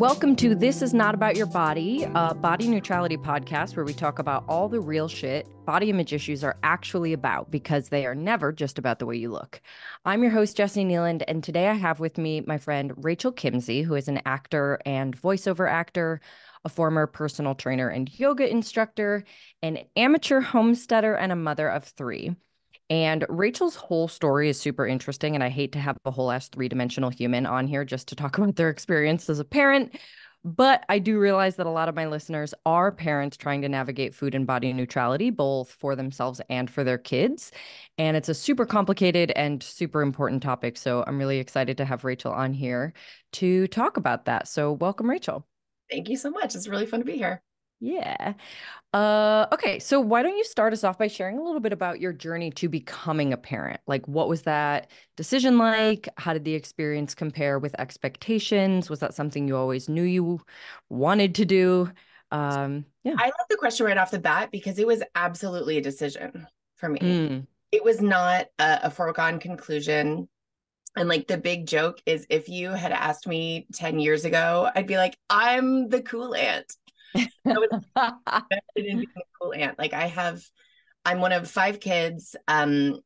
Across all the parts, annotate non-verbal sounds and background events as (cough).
Welcome to This Is Not About Your Body, a body neutrality podcast where we talk about all the real shit body image issues are actually about because they are never just about the way you look. I'm your host, Jessi Kneeland, and today I have with me my friend Rachel Kimsey, who is an actor and voiceover actor, a former personal trainer and yoga instructor, an amateur homesteader, and a mother of three. And Rachel's whole story is super interesting. And I hate to have a whole ass three dimensional human on here just to talk (laughs) about their experience as a parent. But I do realize that a lot of my listeners are parents trying to navigate food and body neutrality, both for themselves and for their kids. And it's a super complicated and super important topic. So I'm really excited to have Rachel on here to talk about that. So welcome, Rachel. Thank you so much. It's really fun to be here. Yeah. Uh, okay. So why don't you start us off by sharing a little bit about your journey to becoming a parent? Like, what was that decision like? How did the experience compare with expectations? Was that something you always knew you wanted to do? Um, yeah. I love the question right off the bat because it was absolutely a decision for me. Mm. It was not a, a foregone conclusion. And like the big joke is if you had asked me 10 years ago, I'd be like, I'm the cool aunt. I was invested in being a cool aunt. Like I have, I'm one of five kids. Um,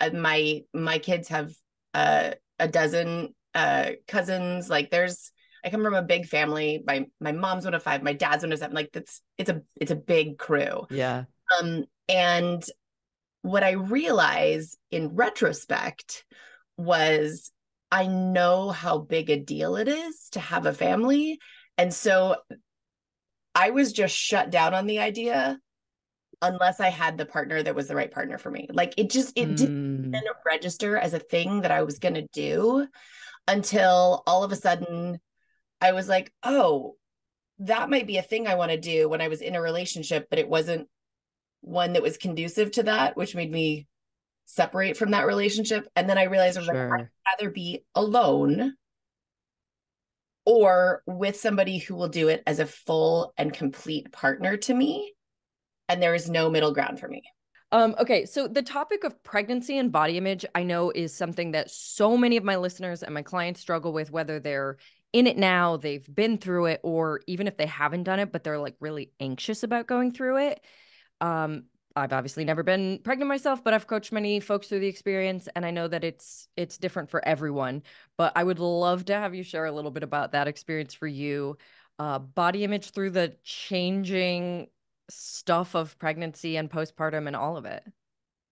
uh, my my kids have uh, a dozen uh, cousins. Like there's, I come from a big family. My my mom's one of five. My dad's one of seven. Like that's it's a it's a big crew. Yeah. Um, and what I realize in retrospect was I know how big a deal it is to have a family. And so I was just shut down on the idea unless I had the partner that was the right partner for me. Like it just it mm. didn't register as a thing that I was going to do until all of a sudden I was like, "Oh, that might be a thing I want to do when I was in a relationship, but it wasn't one that was conducive to that, which made me separate from that relationship. And then I realized I was sure. like, I'd rather be alone or with somebody who will do it as a full and complete partner to me. And there is no middle ground for me. Um, okay, so the topic of pregnancy and body image, I know, is something that so many of my listeners and my clients struggle with, whether they're in it now, they've been through it, or even if they haven't done it, but they're like really anxious about going through it. Um, I've obviously never been pregnant myself, but I've coached many folks through the experience and I know that it's it's different for everyone. But I would love to have you share a little bit about that experience for you. Uh, body image through the changing stuff of pregnancy and postpartum and all of it.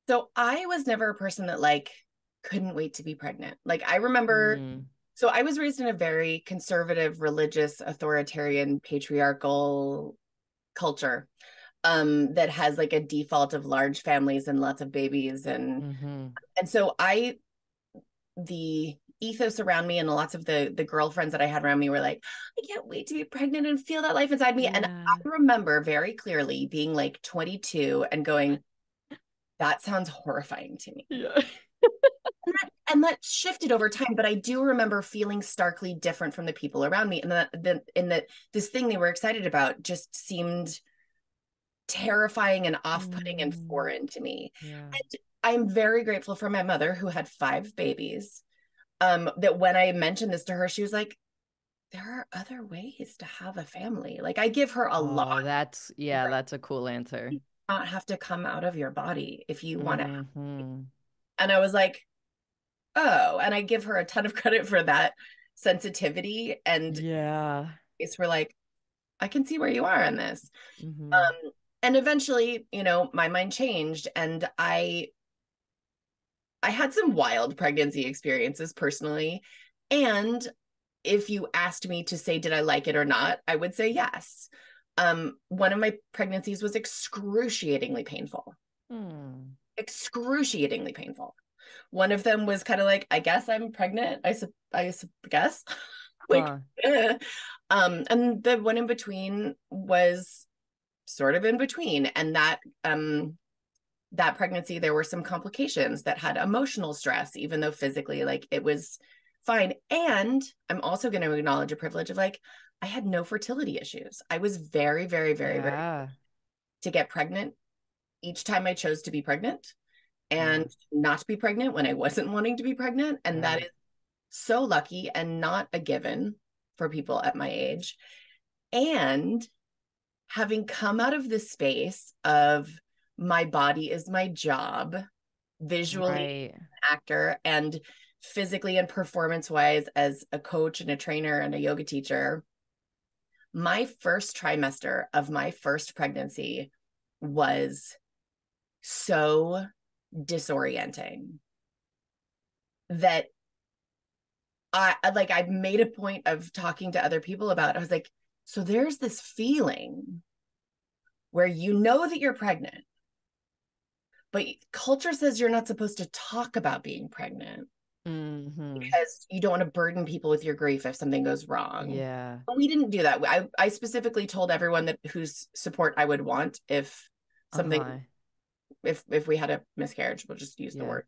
So I was never a person that like couldn't wait to be pregnant. Like I remember mm. so I was raised in a very conservative, religious, authoritarian, patriarchal culture um that has like a default of large families and lots of babies and mm-hmm. and so i the ethos around me and lots of the the girlfriends that i had around me were like i can't wait to be pregnant and feel that life inside me yeah. and i remember very clearly being like 22 and going that sounds horrifying to me yeah and, that, and that shifted over time but i do remember feeling starkly different from the people around me and that the, in that this thing they were excited about just seemed terrifying and off-putting mm. and foreign to me. Yeah. And I'm very grateful for my mother who had five babies. Um, that when I mentioned this to her, she was like, there are other ways to have a family. Like I give her a oh, lot. That's yeah, right? that's a cool answer. You not have to come out of your body if you want mm-hmm. to. And I was like, oh, and I give her a ton of (laughs) credit for that sensitivity. And yeah, it's for like, I can see where you are in this. Mm-hmm. Um, and eventually you know my mind changed and i i had some wild pregnancy experiences personally and if you asked me to say did i like it or not? I would say yes. Um one of my pregnancies was excruciatingly painful. Hmm. excruciatingly painful. One of them was kind of like i guess i'm pregnant i, su- I su- guess. (laughs) Like huh. (laughs) um and the one in between was sort of in between and that um that pregnancy there were some complications that had emotional stress even though physically like it was fine and i'm also going to acknowledge a privilege of like i had no fertility issues i was very very very yeah. very to get pregnant each time i chose to be pregnant and yeah. not to be pregnant when i wasn't wanting to be pregnant and yeah. that is so lucky and not a given for people at my age. And having come out of the space of my body is my job, visually, right. actor, and physically and performance wise as a coach and a trainer and a yoga teacher, my first trimester of my first pregnancy was so disorienting that I like I made a point of talking to other people about it. I was like, so there's this feeling where you know that you're pregnant, but culture says you're not supposed to talk about being pregnant mm-hmm. because you don't want to burden people with your grief if something goes wrong. Yeah. But we didn't do that. I, I specifically told everyone that whose support I would want if something uh-huh. if if we had a miscarriage, we'll just use yeah. the word.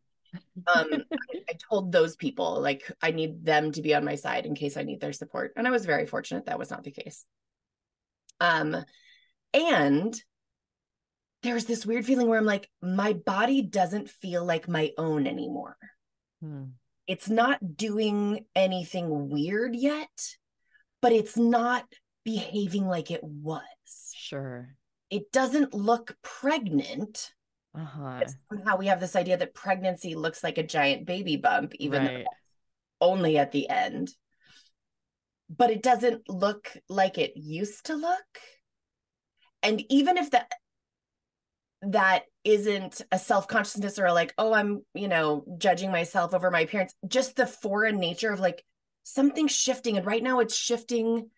Um I, I told those people like I need them to be on my side in case I need their support. And I was very fortunate that was not the case. Um and there's this weird feeling where I'm like, my body doesn't feel like my own anymore. Hmm it's not doing anything weird yet, but it's not behaving like it was. Sure. It doesn't look pregnant. Uh-huh. Somehow we have this idea that pregnancy looks like a giant baby bump, even right. only at the end. But it doesn't look like it used to look. And even if that that isn't a self-consciousness or like oh i'm you know judging myself over my appearance just the foreign nature of like something shifting and right now it's shifting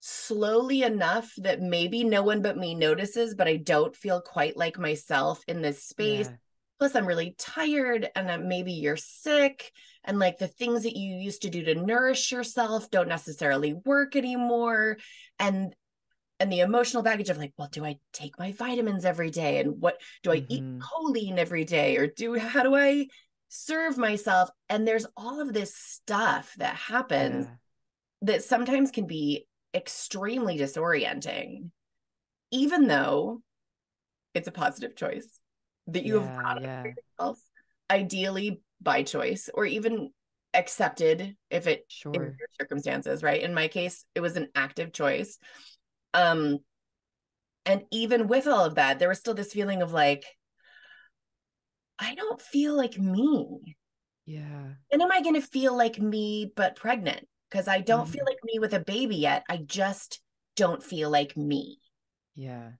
slowly enough that maybe no one but me notices but i don't feel quite like myself in this space yeah. plus i'm really tired and maybe you're sick and like the things that you used to do to nourish yourself don't necessarily work anymore and and the emotional baggage of like well do i take my vitamins every day and what do i mm-hmm. eat choline every day or do how do i serve myself and there's all of this stuff that happens yeah. that sometimes can be extremely disorienting even though it's a positive choice that you yeah, have brought yeah. yourself ideally by choice or even accepted if it sure. in your circumstances right in my case it was an active choice um, and even with all of that, there was still this feeling of like, I don't feel like me. Yeah. And am I going to feel like me, but pregnant? Because I don't mm. feel like me with a baby yet. I just don't feel like me. Yeah.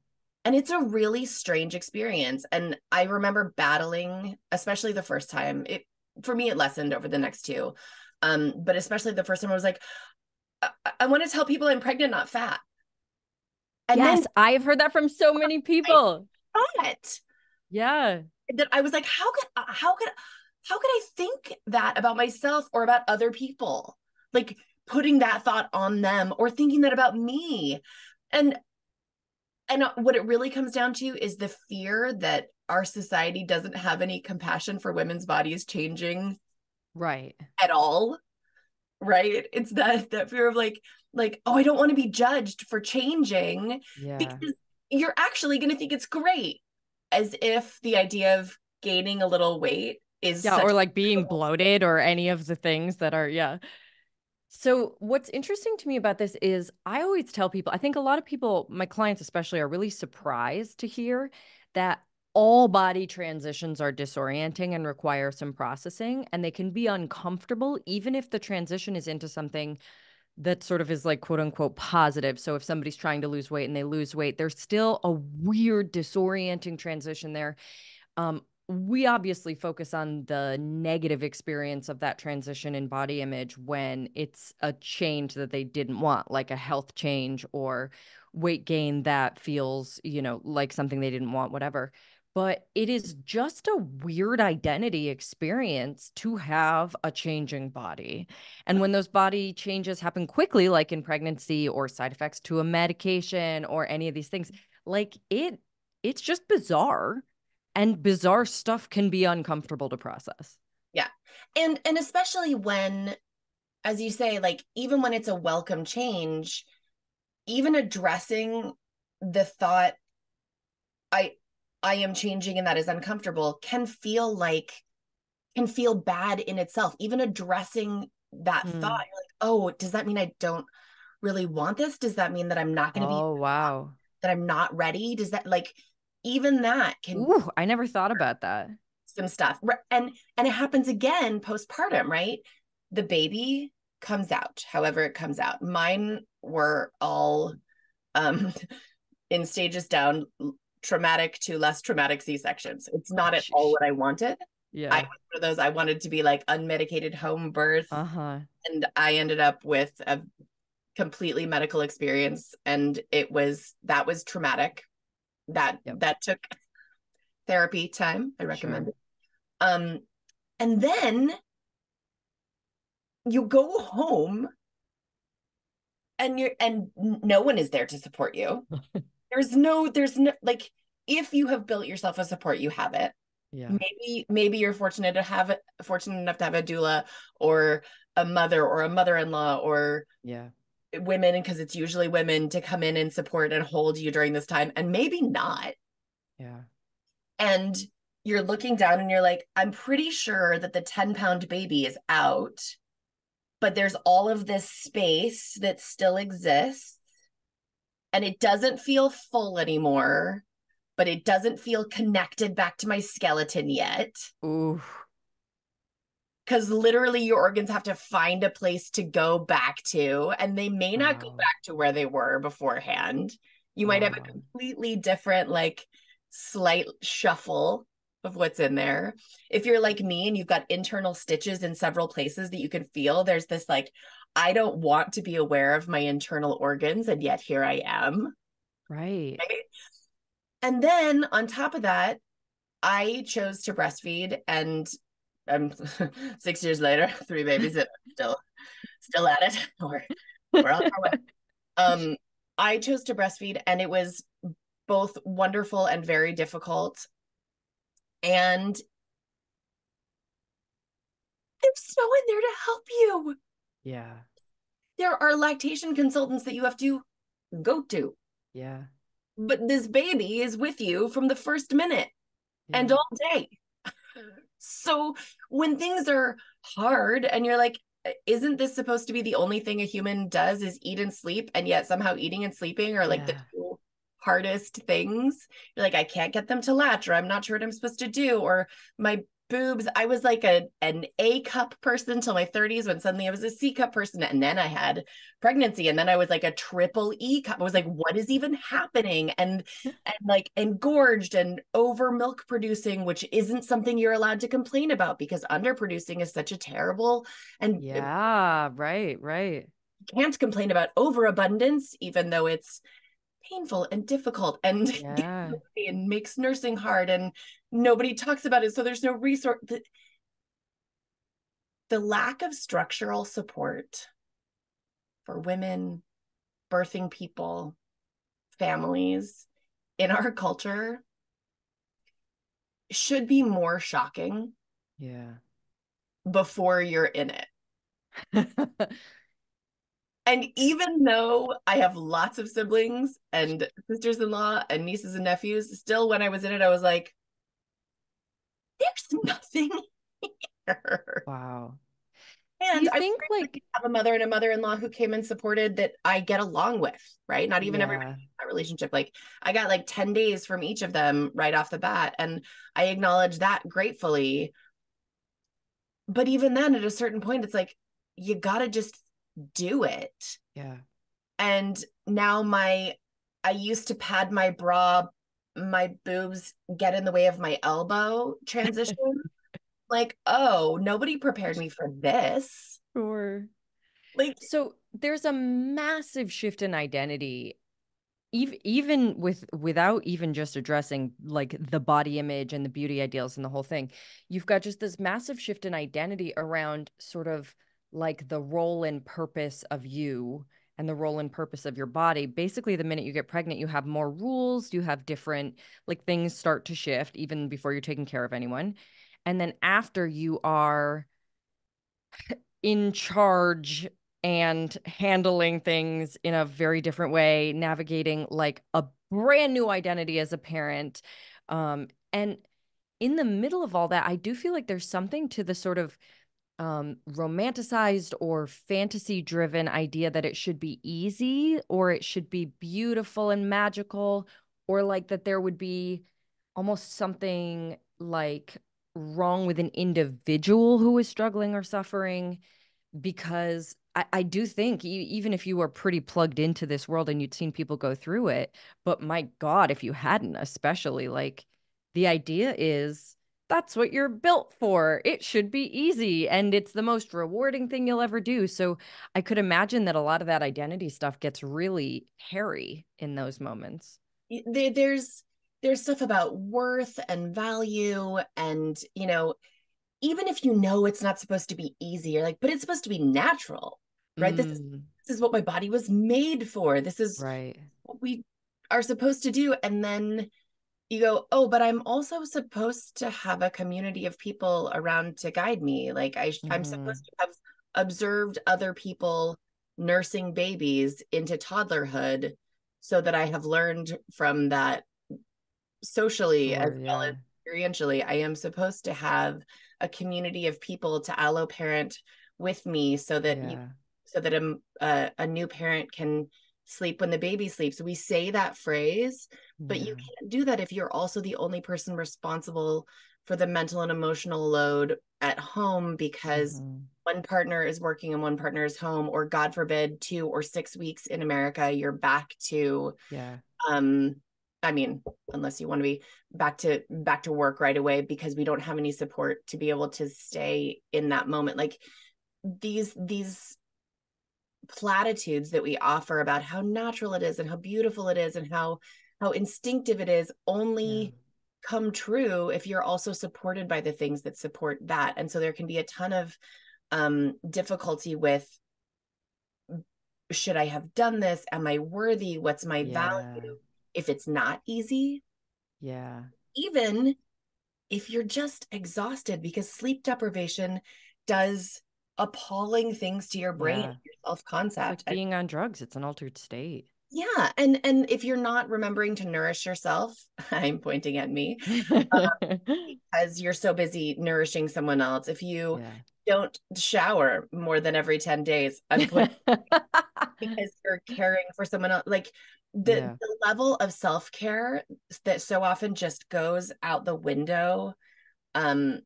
And it's a really strange experience. And I remember battling, especially the first time. It for me, it lessened over the next two. Um, but especially the first time I was like, I, I want to tell people I'm pregnant, not fat. And yes, then, I've heard that from so many (laughs) people. But yeah, that I was like, how could uh, how could how could I think that about myself or about other people? Like putting that thought on them or thinking that about me. And and what it really comes down to is the fear that our society doesn't have any compassion for women's bodies changing right at all right it's that that fear of like like oh i don't want to be judged for changing yeah. because you're actually going to think it's great as if the idea of gaining a little weight is yeah or like being bloated or any of the things that are yeah so what's interesting to me about this is i always tell people i think a lot of people my clients especially are really surprised to hear that all body transitions are disorienting and require some processing and they can be uncomfortable even if the transition is into something that sort of is like quote unquote positive. So if somebody's trying to lose weight and they lose weight, there's still a weird disorienting transition there. Um, we obviously focus on the negative experience of that transition in body image when it's a change that they didn't want, like a health change or weight gain that feels, you know, like something they didn't want, whatever but it is just a weird identity experience to have a changing body. And when those body changes happen quickly, like in pregnancy or side effects to a medication or any of these things, like it, it's just bizarre. And bizarre stuff can be uncomfortable to process. Yeah. And and especially when, as you say, like even when it's a welcome change, even addressing the thought I I am changing and that is uncomfortable can feel like can feel bad in itself. Even addressing that mm. thought, you're like, oh, does that mean I don't really want this? Does that mean that I'm not going to be oh, wow. that I'm not ready? Does that like even that can Ooh, I never thought about that. Some stuff. And and it happens again postpartum, right? The baby comes out, however it comes out. Mine were all um (laughs) in stages down traumatic to less traumatic C-sections. It's not at all what I wanted. Yeah. I was one of those I wanted to be like unmedicated home birth. Uh-huh. And I ended up with a completely medical experience and it was that was traumatic. That yep. that took therapy time. I recommend sure. it. Um and then you go home and you're and no one is there to support you. (laughs) there's no there's no like if you have built yourself a support, you have it. Yeah. Maybe maybe you're fortunate to have it fortunate enough to have a doula or a mother or a mother-in-law or yeah women because it's usually women to come in and support and hold you during this time and maybe not. Yeah. And you're looking down and you're like, I'm pretty sure that the 10 pound baby is out, but there's all of this space that still exists and it doesn't feel full anymore but it doesn't feel connected back to my skeleton yet. Ooh. Because literally, your organs have to find a place to go back to, and they may not wow. go oh. back to where they were beforehand. You wow. might have a oh. completely different, like, slight shuffle of what's in there. If you're like me and you've got internal stitches in several places that you can feel, there's this like, I don't want to be aware of my internal organs, and yet here I am. Right. right? And then on top of that, I chose to breastfeed and I'm (laughs) six years later, (laughs) three babies and still still at it. (laughs) Or we're on our way. Um, I chose to breastfeed and it was both wonderful and very difficult. And there's no one there to help you. Yeah. There are lactation consultants that you have to go to. Yeah but this baby is with you from the first minute yeah. and all day. So when things are hard and you're like, isn't this supposed to be the only thing a human does is eat and sleep? And yet somehow eating and sleeping are like yeah. the two hardest things. You're like, I can't get them to latch, or I'm not sure what I'm supposed to do, or my boobs. I was like a an A cup person until my 30s when suddenly I was a C cup person. And then I had pregnancy. And then I was like a triple E cup. I was like, what is even happening? And and like engorged and over milk producing, which isn't something you're allowed to complain about because underproducing is such a terrible and yeah, right, right. Can't complain about overabundance, even though it's painful and difficult and (laughs) yeah. and makes nursing hard and nobody talks about it so there's no resource the, the lack of structural support for women birthing people families in our culture should be more shocking yeah. before you're in it (laughs) And even though I have lots of siblings and sisters in law and nieces and nephews, still when I was in it, I was like, there's (laughs) nothing here. Wow. And you I think like have a mother and a mother-in-law who came and supported that I get along with, right? Not even yeah. everybody that relationship. Like I got like 10 days from each of them right off the bat. And I acknowledge that gratefully. But even then, at a certain point, it's like you gotta just do it. Yeah. And now my I used to pad my bra, my boobs get in the way of my elbow (laughs) transition. like, oh, nobody prepared me for this. Sure. Like so there's a massive shift in identity even even with without even just addressing like the body image and the beauty ideals and the whole thing you've got just this massive shift in identity around sort of like the role and purpose of you and the role and purpose of your body. Basically the minute you get pregnant you have more rules you have different like things start to shift even before you're taking care of anyone. And then after you are (laughs) in charge and handling things in a very different way navigating like a brand new identity as a parent um and in the middle of all that i do feel like there's something to the sort of um, romanticized or fantasy driven idea that it should be easy or it should be beautiful and magical or like that there would be almost something like wrong with an individual who is struggling or suffering? Because I, I do think even if you were pretty plugged into this world and you'd seen people go through it but my god if you hadn't especially like the idea is that's what you're built for. It should be easy and it's the most rewarding thing you'll ever do. So I could imagine that a lot of that identity stuff gets really hairy in those moments. There's there's stuff about worth and value and you know even if you know it's not supposed to be easy you're like but it's supposed to be natural right mm. this, is, mm. this is what my body was made for this is right what we are supposed to do and then you go, oh, but I'm also supposed to have a community of people around to guide me. Like I, mm-hmm. I'm supposed to have observed other people nursing babies into toddlerhood so that I have learned from that socially as yeah. well as experientially. I am supposed to have a community of people to allo parent with me so that yeah. you, so that a, a, a new parent can sleep when the baby sleeps. We say that phrase, but yeah. you can't do that if you're also the only person responsible for the mental and emotional load at home because mm-hmm. one partner is working and one partner is home or god forbid 2 or 6 weeks in America you're back to yeah um I mean unless you want to be back to back to work right away because we don't have any support to be able to stay in that moment like these these platitudes that we offer about how natural it is and how beautiful it is and how how instinctive it is only yeah. come true if you're also supported by the things that support that. And so there can be a ton of um difficulty with should i have done this? Am i worthy? What's my yeah. value? If it's not easy. Yeah. Even if you're just exhausted because sleep deprivation does appalling things to your brain, yeah. your self concept. Like being on drugs, it's an altered state. Yeah, and and if you're not remembering to nourish yourself, (laughs) I'm pointing at me um, (laughs) because you're so busy nourishing someone else. If you yeah. don't shower more than every ten days, (laughs) because you're caring for someone else, like the, yeah. the level of self care that so often just goes out the window, um,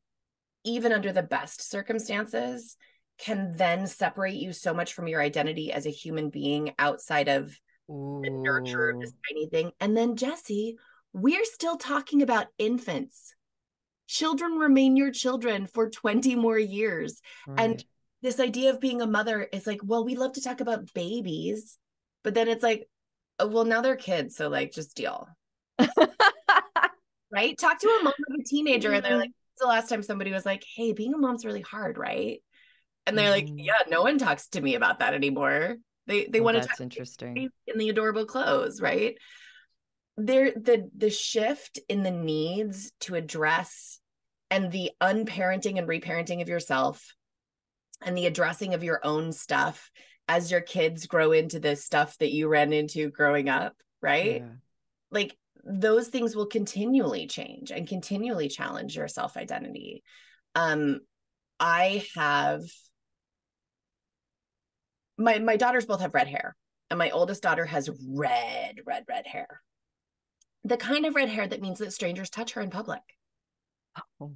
even under the best circumstances can then separate you so much from your identity as a human being outside of Ooh. the nurture of this tiny thing. And then, Jessi, we're still talking about infants. Children remain your children for 20 more years. Right. And this idea of being a mother is like, well, we love to talk about babies, but then it's like, oh, well, now they're kids. So, like, just deal. (laughs) right? Talk to a mom of a teenager, and they're like, mm-hmm. it's the last time somebody was like, hey, being a mom's really hard, right? And they're like yeah no one talks to me about that anymore. They they oh, want to talk interesting. in the adorable clothes right? There the the shift in the needs to address and the unparenting and reparenting of yourself and the addressing of your own stuff as your kids grow into the stuff that you ran into growing up right? Yeah. like those things will continually change and continually challenge your self identity um i have my my daughters both have red hair and my oldest daughter has red red red hair. The kind of red hair that means that strangers touch her in public. Oh.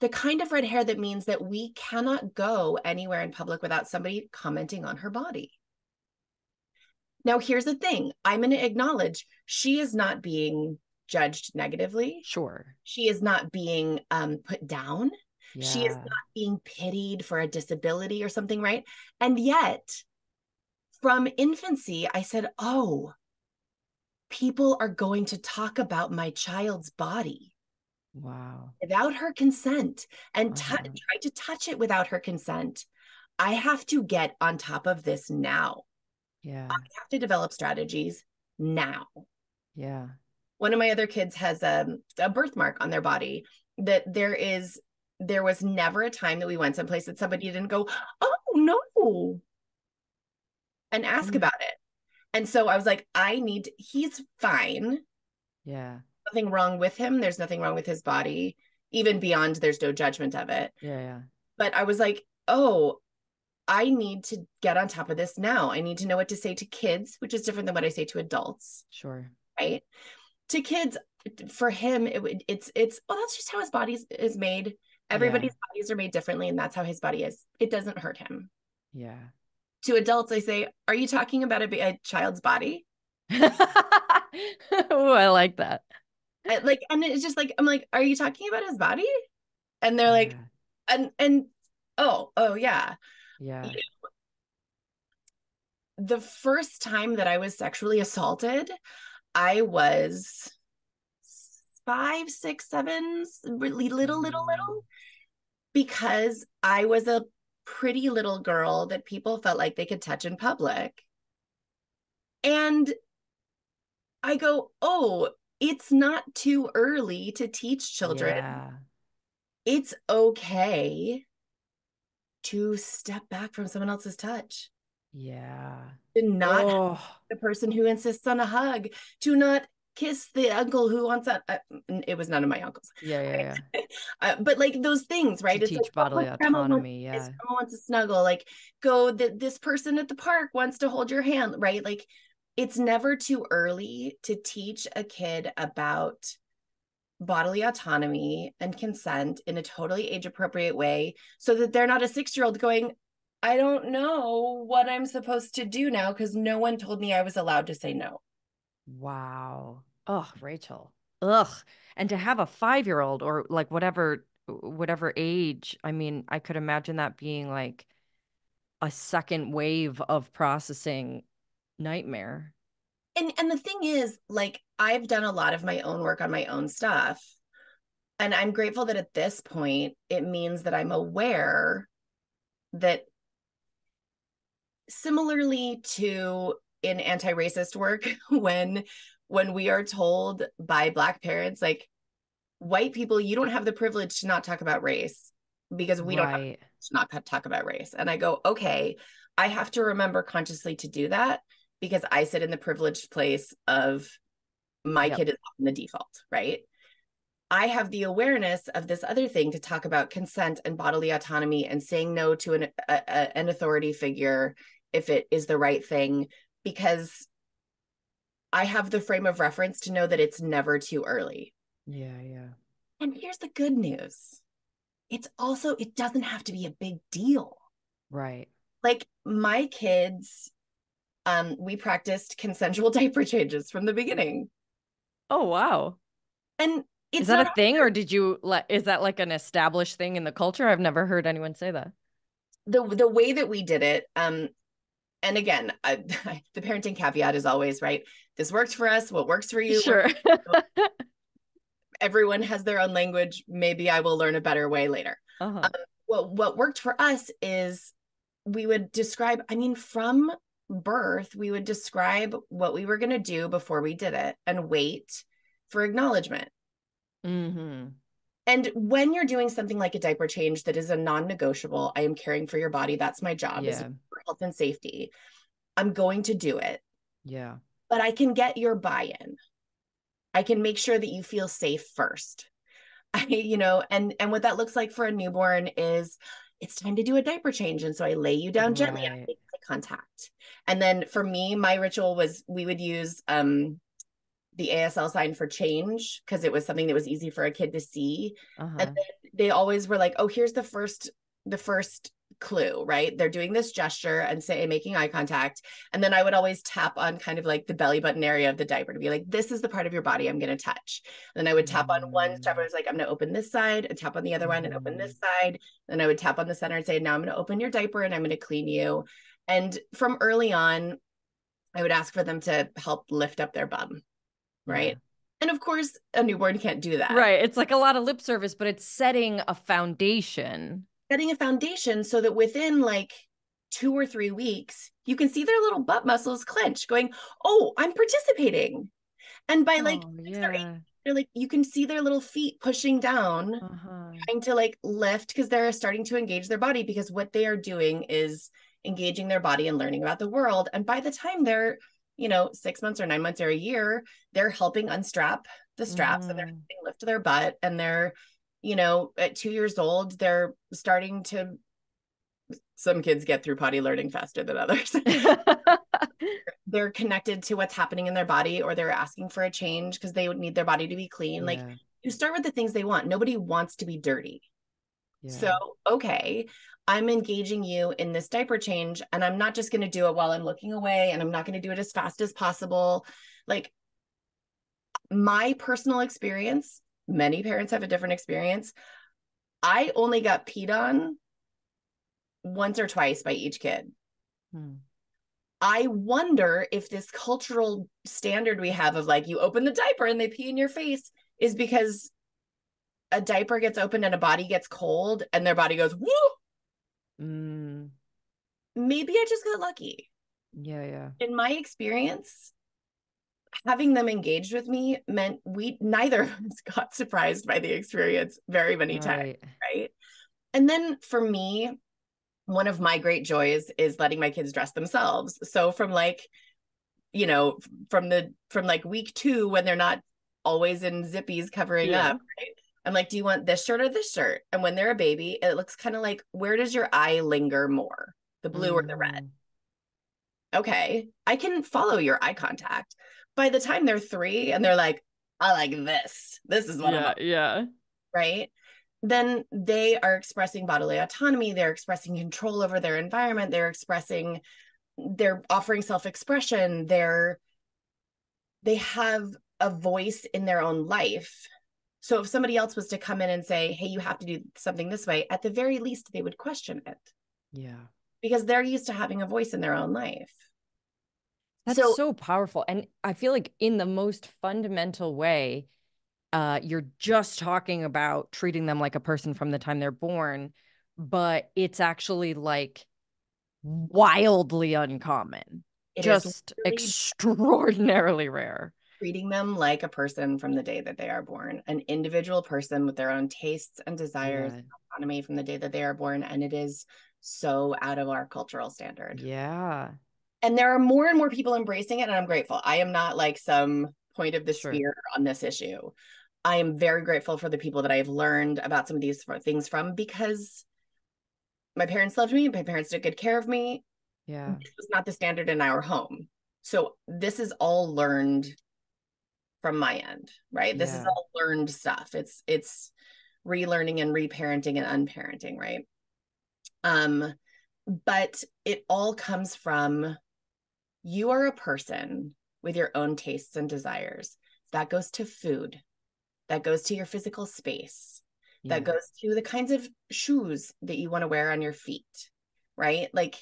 the kind of red hair that means that we cannot go anywhere in public without somebody commenting on her body. Now here's the thing. I'm going to acknowledge she is not being judged negatively. Sure. She is not being um, put down yeah. She is not being pitied for a disability or something, right? And yet, from infancy, I said, Oh, people are going to talk about my child's body. Wow. Without her consent and uh-huh. try to touch it without her consent. I have to get on top of this now. Yeah. I have to develop strategies now. Yeah. One of my other kids has a, um, a birthmark on their body that there is there was never a time that we went someplace that somebody didn't go, oh no, and ask mm. about it. And so I was like, I need, he's fine. Yeah. Nothing wrong with him. There's nothing wrong with his body. Even beyond, there's no judgment of it. Yeah. Yeah. But I was like, oh, I need to get on top of this now. I need to know what to say to kids, which is different than what I say to adults. Sure. Right. To kids, for him, it would it's it's oh, that's just how his body is made. Oh, Everybody's yeah. bodies are made differently, and that's how his body is. It doesn't hurt him. Yeah. To adults, I say, Are you talking about a, a child's body? (laughs) oh, I like that. I, like, and it's just like, I'm like, Are you talking about his body? And they're yeah. like, and and oh, oh yeah. Yeah. You know, the first time that I was sexually assaulted, I was five, six, seven, really little, little, mm-hmm. little, because I was a pretty little girl that people felt like they could touch in public. And I go, oh, it's not too early to teach children. Yeah. It's okay to step back from someone else's touch. Yeah. To not oh. the person who insists on a hug, to not kiss the uncle who wants that. Uh, it was none of my uncles. Yeah, yeah, yeah. (laughs) uh, but like those things, right? To it's teach like, bodily autonomy. Wants, yeah. wants to snuggle. Like, go. That this person at the park wants to hold your hand, right? Like, it's never too early to teach a kid about bodily autonomy and consent in a totally age appropriate way so that they're not a six year old going, I don't know what I'm supposed to do now because no one told me I was allowed to say no. Wow. Oh, Rachel. Ugh. And to have a five year old or like whatever whatever age, I mean, I could imagine that being like a second wave of processing nightmare. And and the thing is, like I've done a lot of my own work on my own stuff. And I'm grateful that at this point it means that I'm aware that similarly to in anti-racist work (laughs) when when we are told by black parents like white people you don't have the privilege to not talk about race because we right. don't have to not talk about race and i go okay i have to remember consciously to do that because i sit in the privileged place of my yep. kid is in the default right I have the awareness of this other thing to talk about consent and bodily autonomy and saying no to an, a, a, an authority figure if it is the right thing because I have the frame of reference to know that it's never too early. Yeah, yeah. And here's the good news. It's also it doesn't have to be a big deal. Right. Like my kids um we practiced consensual (laughs) diaper changes from the beginning. Oh, wow. And is that a thing or did you let is that like an established thing in the culture? I've never heard anyone say that. The the way that we did it, um, and again, I, (laughs) the parenting caveat is always right. This worked for us. What works for you? Sure. (laughs) Everyone has their own language. Maybe I will learn a better way later. Uh-huh. Um, what what worked for us is we would describe. I mean, from birth, we would describe what we were going to do before we did it, and wait for acknowledgment. Mm-hmm. And when you're doing something like a diaper change that is a non-negotiable, I am caring for your body. That's my job yeah. is health and safety. I'm going to do it. Yeah. But I can get your buy-in. I can make sure that you feel safe first. (laughs) I, you know, and and what that looks like for a newborn is it's time to do a diaper change. And so I lay you down gently right. and make eye contact. And then for me, my ritual was we would use um the ASL sign for change because it was something that was easy for a kid to see. Uh-huh. And they always were like, "Oh, here's the first the first clue, right? They're doing this gesture and say making eye contact. And then I would always tap on kind of like the belly button area of the diaper to be like, this is the part of your body I'm going to touch. And then I would tap on one step. I was like, I'm going to open this side and tap on the other one and open this side. Then I would tap on the center and say, now I'm going to open your diaper and I'm going to clean you. And from early on, I would ask for them to help lift up their bum right? Yeah. And of course, a newborn can't do that. Right. It's like a lot of lip service, but it's setting a foundation. Setting a foundation so that within like two or three weeks, you can see their little butt muscles clench, going, Oh, I'm participating. And by like, oh, yeah. they're like, you can see their little feet pushing down, uh-huh. trying to like lift because they're starting to engage their body because what they are doing is engaging their body and learning about the world. And by the time they're you know, six months or nine months or a year, they're helping unstrap the straps mm. and they're mm. lift their butt and they're, you know, at two years old, they're starting to some kids get through potty learning faster than others. (laughs) they're connected to what's happening in their body or they're asking for a change because they would need their body to be clean. Yeah. Like you start with the things they want. Nobody wants to be dirty. Yeah. So, okay, I'm engaging you in this diaper change and I'm not just going to do it while I'm looking away and I'm not going to do it as fast as possible. Like my personal experience, many parents have a different experience. I only got peed on once or twice by each kid. Hmm. I wonder if this cultural standard we have of like you open the diaper and they pee in your face is because a diaper gets opened and a body gets cold and their body goes woo. Mm. Maybe I just got lucky. Yeah, yeah. In my experience, having them engaged with me meant we neither of us (laughs) got surprised by the experience very many right. times, right? And then for me, one of my great joys is letting my kids dress themselves. So from like, you know, from the from like week two when they're not always in zippies covering yeah. up, right? I'm like, do you want this shirt or this shirt? And when they're a baby, it looks kind of like, where does your eye linger more, the blue mm. or the red? Okay, I can follow your eye contact. By the time they're three and they're like, I like this. This is what yeah, I'm yeah. Right then they are expressing bodily autonomy they're expressing control over their environment they're expressing they're offering self-expression they're they have a voice in their own life so if somebody else was to come in and say hey you have to do something this way at the very least they would question it yeah because they're used to having a voice in their own life that's so, so powerful and i feel like in the most fundamental way uh, you're just talking about treating them like a person from the time they're born, but it's actually like wildly uncommon, it just really extraordinarily rare. Treating them like a person from the day that they are born, an individual person with their own tastes and desires, yeah. autonomy from the day that they are born. And it is so out of our cultural standard. Yeah. And there are more and more people embracing it. And I'm grateful. I am not like some point of the sure. spear on this issue. I am very grateful for the people that I've learned about some of these things from because my parents loved me. My parents took good care of me. Yeah. This was not the standard in our home. So this is all learned from my end, right? This yeah. is all learned stuff. It's it's relearning and reparenting and unparenting, right? Um, but it all comes from you are a person with your own tastes and desires. That goes to food that goes to your physical space yeah. that goes to the kinds of shoes that you want to wear on your feet right like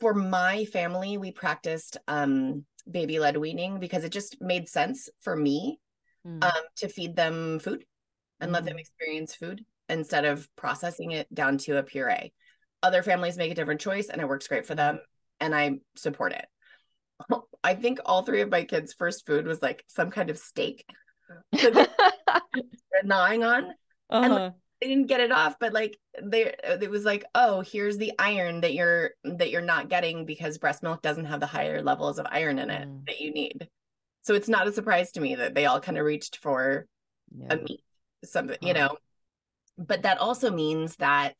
for my family we practiced um baby led weaning because it just made sense for me mm. um to feed them food and mm. let them mm. experience food instead of processing it down to a puree other families make a different choice and it works great for them and i support it (laughs) i think all three of my kids first food was like some kind of steak (laughs) they're (laughs) gnawing on uh-huh. and like, they didn't get it off but like they it was like oh here's the iron that you're that you're not getting because breast milk doesn't have the higher levels of iron in it mm. that you need so it's not a surprise to me that they all kind of reached for yeah. a meat something uh-huh. you know but that also means that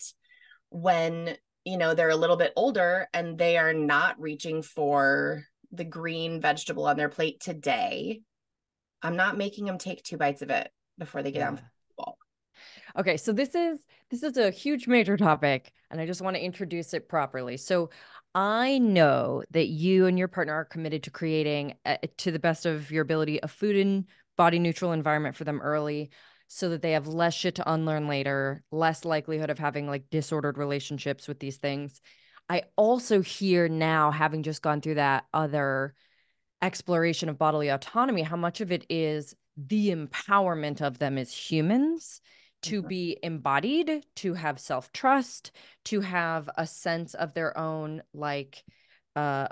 when you know they're a little bit older and they are not reaching for the green vegetable on their plate today I'm not making them take two bites of it before they get yeah. on the ball. Okay, so this is this is a huge major topic and I just want to introduce it properly. So I know that you and your partner are committed to creating uh, to the best of your ability a food and body neutral environment for them early so that they have less shit to unlearn later, less likelihood of having like disordered relationships with these things. I also hear now having just gone through that other exploration of bodily autonomy, how much of it is the empowerment of them as humans to mm-hmm. be embodied, to have self trust, to have a sense of their own like uh,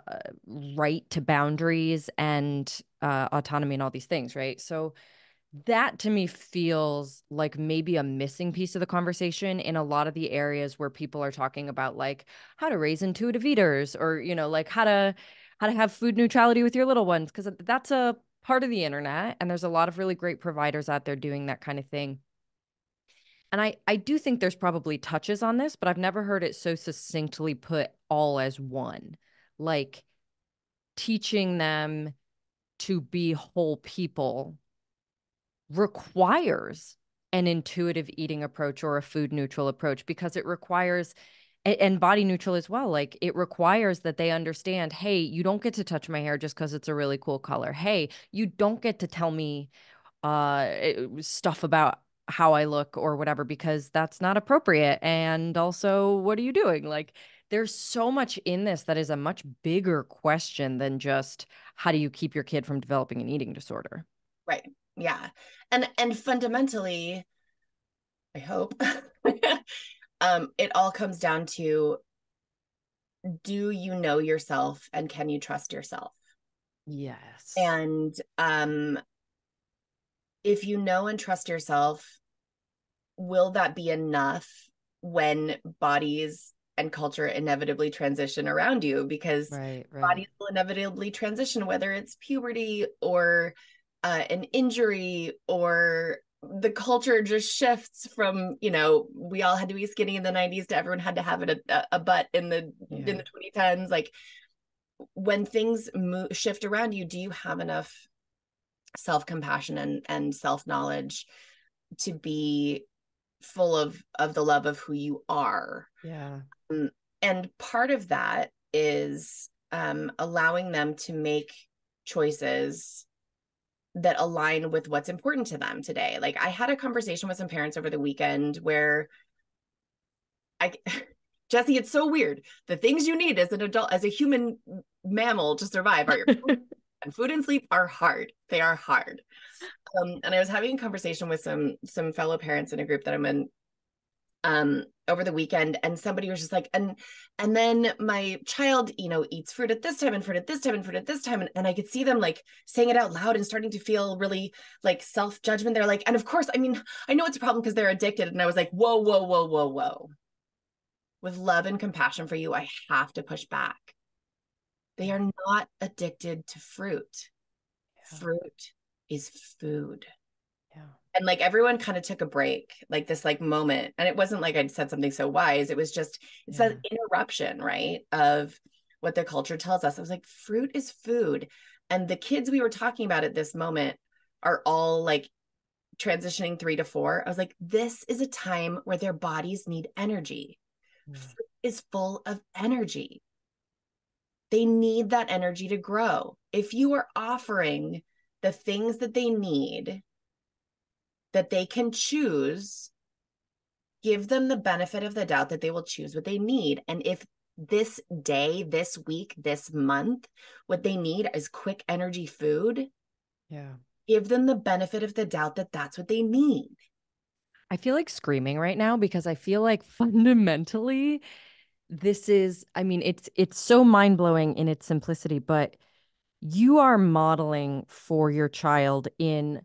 right to boundaries and uh, autonomy and all these things, right? So that to me feels like maybe a missing piece of the conversation in a lot of the areas where people are talking about like how to raise intuitive eaters or you know like how to how to have food neutrality with your little ones because that's a part of the internet and there's a lot of really great providers out there doing that kind of thing and I, I do think there's probably touches on this, but I've never heard it so succinctly put all as one. Like teaching them to be whole people requires an intuitive eating approach or a food neutral approach because it requires and body neutral as well like it requires that they understand hey you don't get to touch my hair just because it's a really cool color. Hey you don't get to tell me uh stuff about how i look or whatever because that's not appropriate. And also what are you doing? Like there's so much in this that is a much bigger question than just how do you keep your kid from developing an eating disorder? Right yeah. And and fundamentally i hope (laughs) um it all comes down to do you know yourself and can you trust yourself? Yes. And um if you know and trust yourself will that be enough when bodies and culture inevitably transition around you? Because right, right. bodies will inevitably transition whether it's puberty or uh, an injury or the culture just shifts from you know we all had to be skinny in the 90s to everyone had to have it a, a butt in the yeah. in the 2010s like when things move shift around you do you have enough self-compassion and and self-knowledge to be full of of the love of who you are yeah um, and part of that is um allowing them to make choices that align with what's important to them today. Like I had a conversation with some parents over the weekend where I (laughs) Jessi, it's so weird. The things you need as an adult, as a human mammal to survive are your food (laughs) and food and sleep are hard. They are hard. Um, and I was having a conversation with some some fellow parents in a group that I'm in um over the weekend and somebody was just like and and then my child you know eats fruit at this time and fruit at this time and fruit at this time and, and i could see them like saying it out loud and starting to feel really like self-judgment. They're like and of course i mean i know it's a problem because they're addicted and i was like whoa whoa whoa whoa whoa. With love and compassion for you i have to push back. They are not addicted to fruit. Yeah. fruit is food and like everyone kind of took a break like this like moment and it wasn't like i'd said something so wise it was just it's yeah. that interruption right of what the culture tells us. I was like fruit is food and the kids we were talking about at this moment are all like transitioning three to four. I was like this is a time where their bodies need energy. Yeah. fruit is full of energy. They need that energy to grow. If you are offering the things that they need that they can choose give them the benefit of the doubt that they will choose what they need. And if this day this week this month what they need is quick energy food yeah. give them the benefit of the doubt that that's what they need. I feel like screaming right now because i feel like fundamentally this is i mean it's it's so mind-blowing in its simplicity but you are modeling for your child in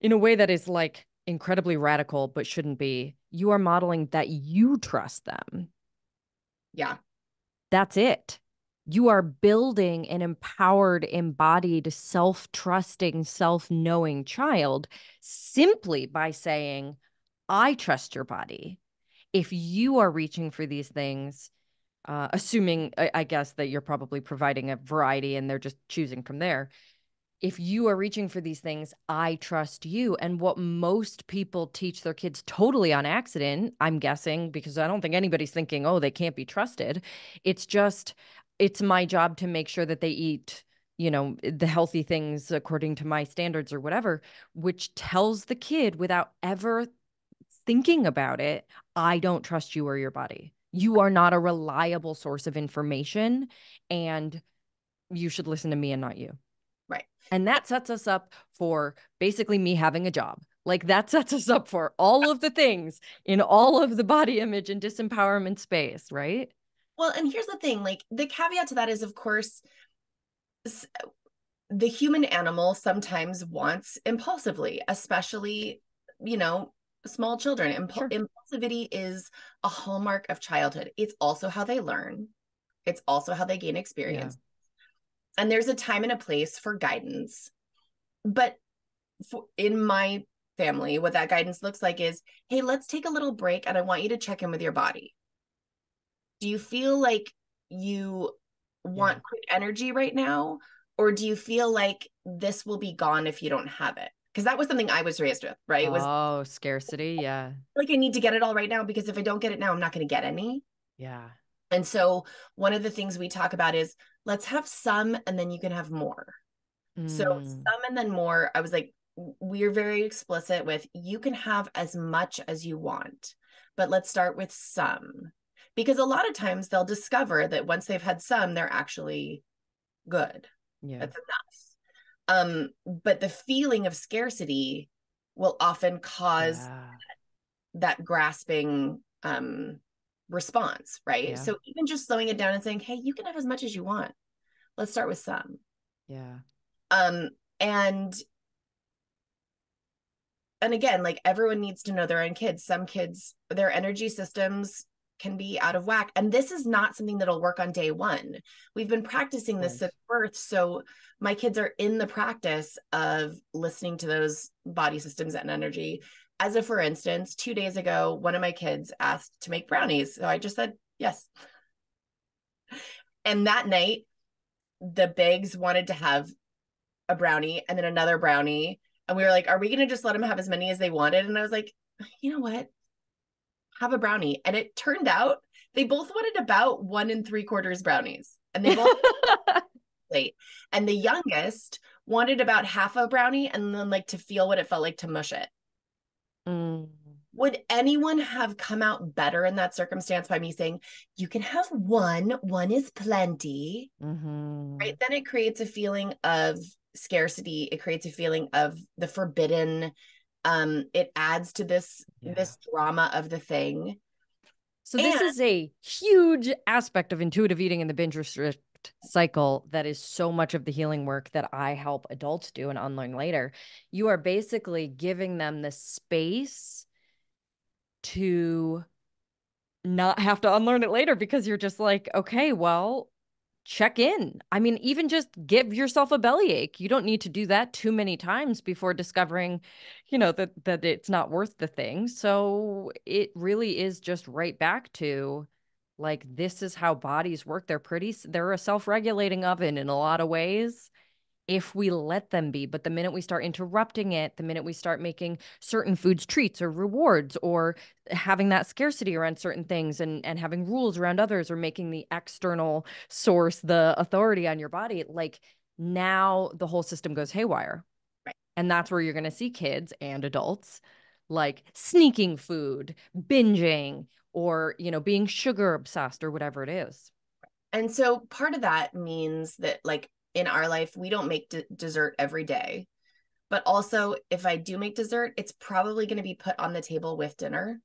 in a way that is like incredibly radical but shouldn't be. You are modeling that you trust them. Yeah. That's it. You are building an empowered embodied self-trusting self-knowing child simply by saying i trust your body. If you are reaching for these things uh, assuming I, I guess that you're probably providing a variety and they're just choosing from there if you are reaching for these things, I trust you. And what most people teach their kids totally on accident, I'm guessing, because I don't think anybody's thinking, oh, they can't be trusted. It's just, it's my job to make sure that they eat, you know, the healthy things according to my standards or whatever, which tells the kid without ever thinking about it, I don't trust you or your body. You are not a reliable source of information. And you should listen to me and not you. And that sets us up for basically me having a job. Like that (laughs) sets us up for all of the things in all of the body image and disempowerment space, right? Well, and here's the thing like the caveat to that is, of course, the human animal sometimes wants impulsively, especially, you know, small children. Impul- sure. Impulsivity is a hallmark of childhood. It's also how they learn, it's also how they gain experience and there's a time and a place for guidance but for, in my family, what that guidance looks like is hey, let's take a little break and I want you to check in with your body. Do you feel like you want yeah. quick energy right now? Or do you feel like this will be gone if you don't have it? Because that was something I was raised with, right? It was oh, scarcity. Yeah. Like I need to get it all right now because if I don't get it now, I'm not going to get any. Yeah. And so one of the things we talk about is let's have some and then you can have more. Mm. So some and then more. I was like, we're very explicit with you can have as much as you want, but let's start with some. Because a lot of times they'll discover that once they've had some, they're actually good. Yeah. That's enough. Um, but the feeling of scarcity will often cause yeah. that, that grasping um response, right? Yeah. So even just slowing it down and saying, "Hey, you can have as much as you want. Let's start with some." Yeah. Um and and again, like everyone needs to know their own kids. Some kids their energy systems can be out of whack and this is not something that'll work on day 1. We've been practicing this right. since birth, so my kids are in the practice of listening to those body systems and energy as a for instance, two days ago, one of my kids asked to make brownies. So I just said yes. And that night, the bigs wanted to have a brownie and then another brownie. And we were like, are we going to just let them have as many as they wanted? And I was like, you know what? Have a brownie. And it turned out they both wanted about one and three quarters brownies. And they both (laughs) late. And the youngest wanted about half a brownie and then like to feel what it felt like to mush it. Mm. Would anyone have come out better in that circumstance by me saying, you can have one, one is plenty? Mm-hmm. Right. Then it creates a feeling of scarcity. It creates a feeling of the forbidden. Um, it adds to this yeah. this drama of the thing. So this and- is a huge aspect of intuitive eating and the binge restrict cycle that is so much of the healing work that I help adults do and unlearn later. You are basically giving them the space to not have to unlearn it later because you're just like, okay, well, check in. I mean, even just give yourself a bellyache. You don't need to do that too many times before discovering, you know, that that it's not worth the thing. So it really is just right back to like this is how bodies work they're pretty they're a self-regulating oven in a lot of ways if we let them be but the minute we start interrupting it the minute we start making certain foods treats or rewards or having that scarcity around certain things and and having rules around others or making the external source the authority on your body like now the whole system goes haywire. Right. And that's where you're going to see kids and adults like sneaking food binging or you know being sugar obsessed or whatever it is. And so part of that means that like in our life we don't make d- dessert every day but also if i do make dessert it's probably going to be put on the table with dinner.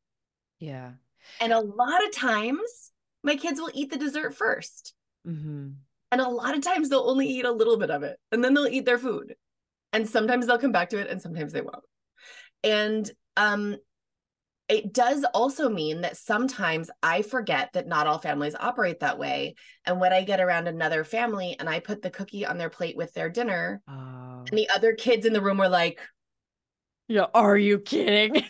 Yeah. And a lot of times my kids will eat the dessert 1st mm-hmm. and a lot of times they'll only eat a little bit of it and then they'll eat their food. And sometimes they'll come back to it and sometimes they won't. And um it does also mean that sometimes I forget that not all families operate that way. And when I get around another family and I put the cookie on their plate with their dinner, uh, and the other kids in the room were like, Yeah, are you kidding?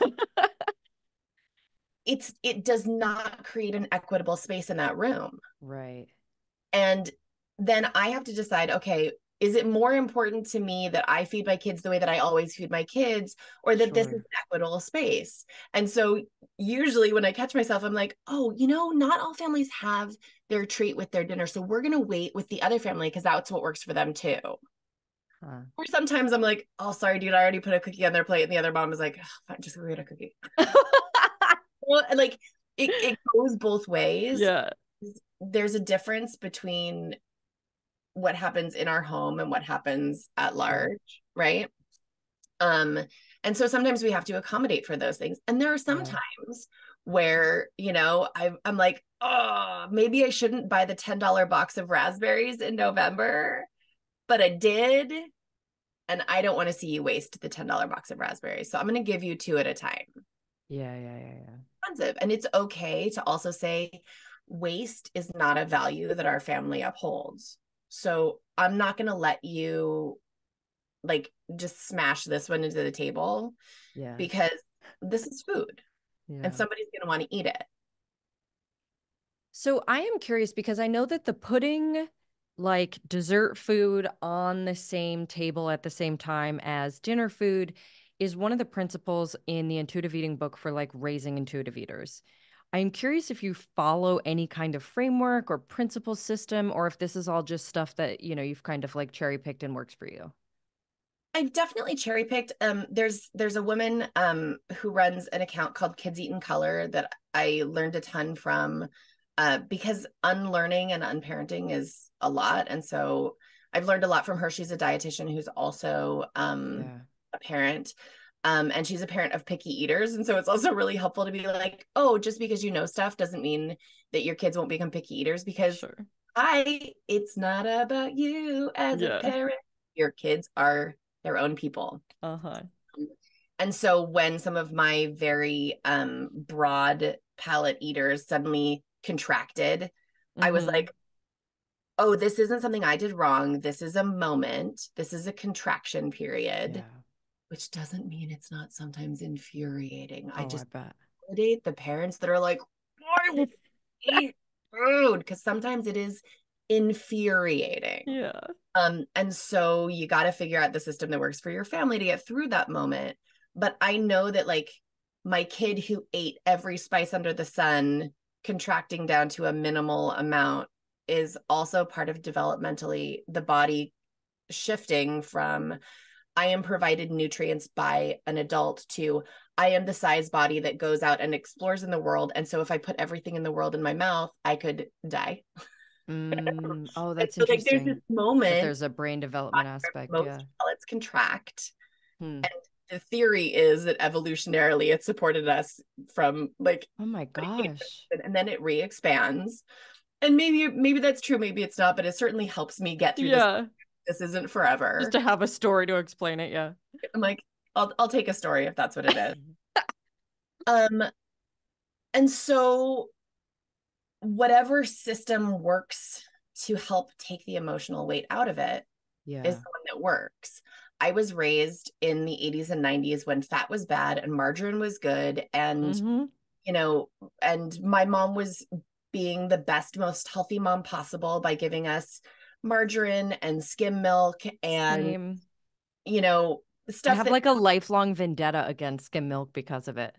(laughs) it's it does not create an equitable space in that room. Right. And then I have to decide, okay, is it more important to me that I feed my kids the way that I always feed my kids or that sure. this is an equitable space? And so usually when I catch myself, I'm like, oh, you know, not all families have their treat with their dinner. So we're going to wait with the other family because that's what works for them too. Huh. Or sometimes I'm like, oh, sorry, dude, I already put a cookie on their plate. And the other mom is like, oh, just go get a cookie. (laughs) well, like it, it goes both ways. Yeah. There's a difference between what happens in our home and what happens at large right? Um and so sometimes we have to accommodate for those things. And there are some yeah. times where you know I, i'm like oh maybe i shouldn't buy the $10 box of raspberries in november but i did and i don't want to see you waste the $10 box of raspberries. So i'm going to give you two at a time. Yeah yeah yeah yeah. Expensive. And it's okay to also say waste is not a value that our family upholds so I'm not going to let you like just smash this one into the table yeah because this is food yeah. and somebody's going to want to eat it so i am curious because i know that the pudding like dessert food on the same table at the same time as dinner food is one of the principles in the intuitive eating book for like raising intuitive eaters. I'm curious if you follow any kind of framework or principle system or if this is all just stuff that, you know, you've kind of like cherry picked and works for you. I've definitely cherry picked. Um, there's there's a woman um who runs an account called Kids Eat in Color that I learned a ton from uh, because unlearning and unparenting is a lot. And so I've learned a lot from her. She's a dietitian who's also um, yeah. a parent. Um, and she's a parent of picky eaters. And so it's also really helpful to be like, oh, just because you know stuff doesn't mean that your kids won't become picky eaters because sure. I, it's not about you as yeah. a parent. Your kids are their own people. Uh-huh. And so when some of my very um, broad palate eaters suddenly contracted, mm-hmm. I was mm-hmm. like, oh, this isn't something I did wrong. This is a moment. This is a contraction period, yeah. Which doesn't mean it's not sometimes infuriating. Oh, I just I validate the parents that are like, why would (laughs) eat food? Because sometimes it is infuriating. Yeah. Um, and so you got to figure out the system that works for your family to get through that moment. But I know that like my kid who ate every spice under the sun contracting down to a minimal amount is also part of developmentally the body shifting from I am provided nutrients by an adult to I am the size body that goes out and explores in the world. And so if I put everything in the world in my mouth, I could die. Mm, (laughs) oh, that's so interesting. Like there's this moment. That there's a brain development aspect. Most yeah. Pellets contract. Hmm. And the theory is that evolutionarily it supported us from like oh my gosh and then it re-expands and maybe maybe that's true maybe it's not but it certainly helps me get through yeah. this this isn't forever just to have a story to explain it yeah i'm like i'll i'll take a story if that's what it is (laughs) um and so whatever system works to help take the emotional weight out of it yeah. is the one that works I was raised in the 80s and 90s when fat was bad and margarine was good. And, mm-hmm. you know, and my mom was being the best, most healthy mom possible by giving us margarine and skim milk and, Same. you know, stuff. I have that- like a lifelong vendetta against skim milk because of it.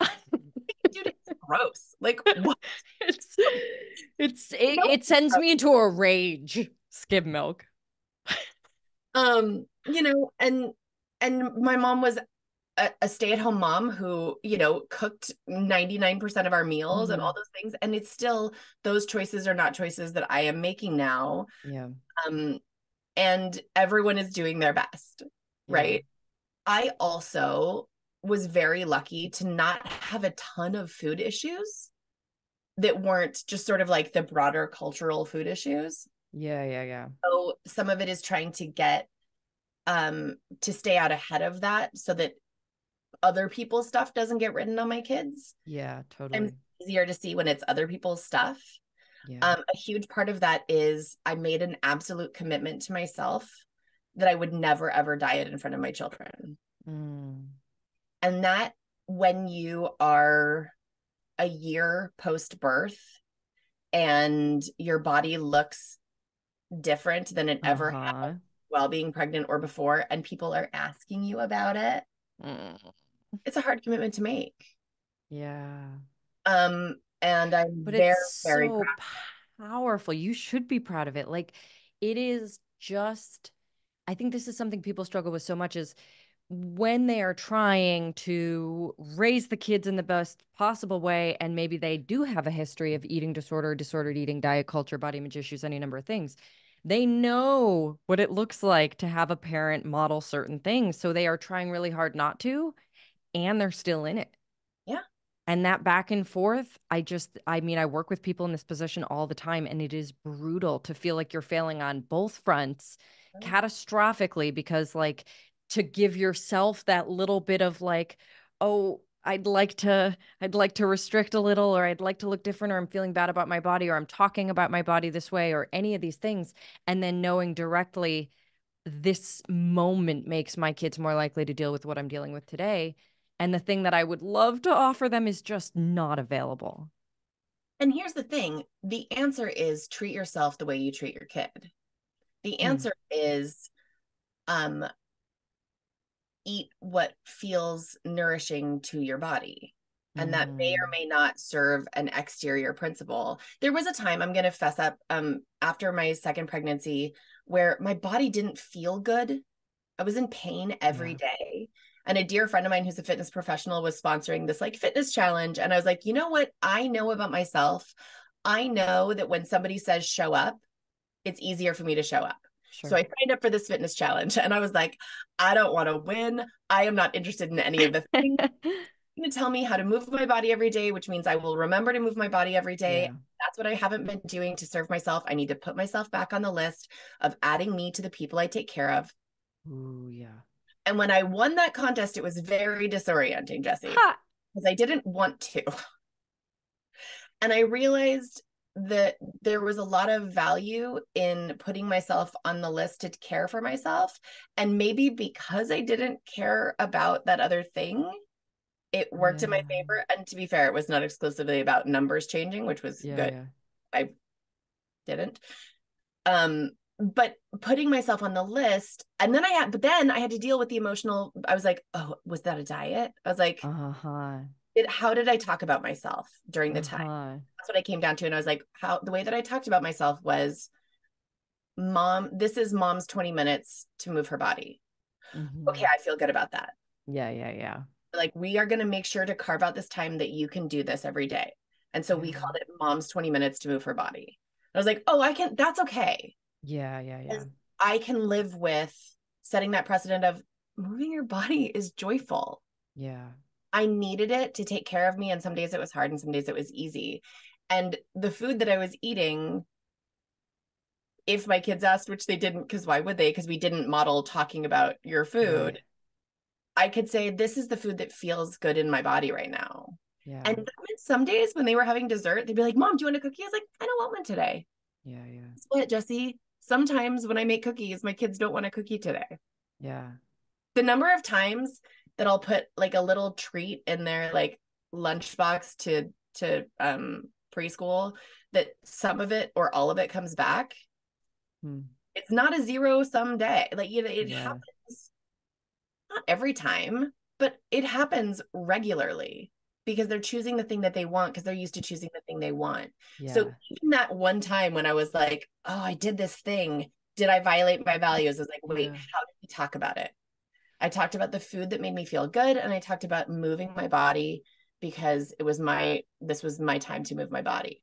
(laughs) Dude, it's gross. Like, (laughs) what? it's, it's, it, it sends me into a rage, skim milk. um you know and and my mom was a, a stay-at-home mom who you know cooked 99% of our meals mm-hmm. and all those things and it's still those choices are not choices that i am making now yeah um and everyone is doing their best yeah. right i also was very lucky to not have a ton of food issues that weren't just sort of like the broader cultural food issues yeah, yeah, yeah. So some of it is trying to get um to stay out ahead of that so that other people's stuff doesn't get written on my kids. Yeah, totally. And easier to see when it's other people's stuff. Yeah. Um, a huge part of that is I made an absolute commitment to myself that I would never ever diet in front of my children. Mm. And that when you are a year post birth and your body looks different than it ever uh-huh. had while being pregnant or before and people are asking you about it mm. It's a hard commitment to make. Yeah. Um and i'm but very it's very so powerful. You should be proud of it. Like it is just i think this is something people struggle with so much is when they are trying to raise the kids in the best possible way and maybe they do have a history of eating disorder disordered eating diet culture body image issues any number of things they know what it looks like to have a parent model certain things. So they are trying really hard not to and they're still in it. Yeah. And that back and forth i just i mean i work with people in this position all the time and it is brutal to feel like you're failing on both fronts catastrophically because like to give yourself that little bit of like oh I'd like to I'd like to restrict a little or I'd like to look different or I'm feeling bad about my body or I'm talking about my body this way or any of these things. And then knowing directly this moment makes my kids more likely to deal with what I'm dealing with today. And the thing that I would love to offer them is just not available. And here's the thing the answer is treat yourself the way you treat your kid. The hmm. answer mm. is um, eat what feels nourishing to your body. And mm. that may or mm. may not serve an exterior principle. There was a time I'm going to fess up um, after my second pregnancy where my body didn't feel good. I was in pain every yeah. day and a dear friend of mine who's a fitness professional was sponsoring this like fitness challenge and i was like you know what i know about myself i know that when somebody says show up it's easier for me to show up Sure. So I signed up for this fitness challenge (laughs) and I was like, I don't want to win. I am not interested in any of the things. (laughs) going to tell me how to move my body every day, which means I will remember to move my body every day. Yeah. That's what I haven't been doing to serve myself. I need to put myself back on the list of adding me to the people I take care of. Ooh, yeah. And when I won that contest, it was very disorienting, Jessi, because I didn't want to. And I realized that there was a lot of value in putting myself on the list to care for myself. And maybe because I didn't care about that other thing, it worked yeah. in my favor. And to be fair, it was not exclusively about numbers changing, which was yeah, good. Yeah. I didn't. Um, but putting myself on the list and then i had but then i had to deal with the emotional i was like oh was that a diet? I was like uh-huh. It, how did i talk about myself during the uh-huh. time that's what i came down to and i was like how the way that i talked about myself was mom this is mom's 20 minutes to move her body. Mm-hmm. okay i feel good about that. Yeah yeah yeah. Like we are going to make sure to carve out this time that you can do this every day. And so we called it mom's 20 minutes to move her body. I was like oh i can that's okay yeah, yeah, yeah. I can live with setting that precedent of moving your body is joyful. Yeah. I needed it to take care of me. And some days it was hard and some days it was easy. And the food that I was eating, if my kids asked, which they didn't, because why would they? Because we didn't model talking about your food. Right. I could say, this is the food that feels good in my body right now. Yeah. And some days when they were having dessert, they'd be like, Mom, do you want a cookie? I was like, I don't want one today. Yeah, yeah. Guess what, Jessi? Sometimes when I make cookies, my kids don't want a cookie today. Yeah. The number of times that I'll put like a little treat in their like lunchbox to to um preschool that some of it or all of it comes back. Hmm. It's not a zero sum day. Like you know, it yeah. happens not every time, but it happens regularly because they're choosing the thing that they want because they're used to choosing the thing they want. Yeah. So even that one time when I was like, oh, I did this thing. Did I violate my values? I was like, wait, yeah. how did we talk about it? I talked about the food that made me feel good and I talked about moving my body because it was my this was my time to move my body.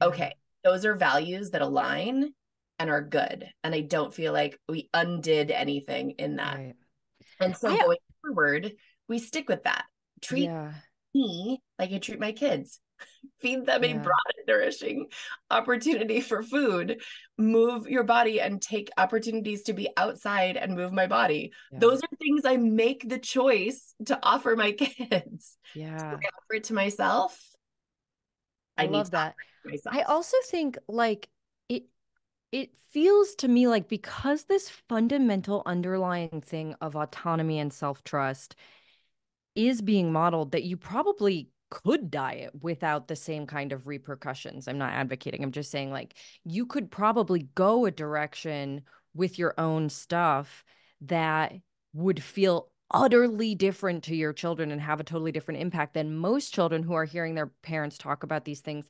Okay, those are values that align and are good and I don't feel like we undid anything in that. Right. And so I, going forward, we stick with that. Treat yeah me like I treat my kids. (laughs) Feed them yeah. a broad and nourishing opportunity for food. Move your body and take opportunities to be outside and move my body. Yeah. Those are things I make the choice to offer my (laughs) kids. Yeah. So I offer it to myself. I, I love that. I also think like it it feels to me like because this fundamental underlying thing of autonomy and self-trust is being modeled that you probably could diet without the same kind of repercussions. I'm not advocating. I'm just saying like you could probably go a direction with your own stuff that would feel utterly different to your children and have a totally different impact than most children who are hearing their parents talk about these things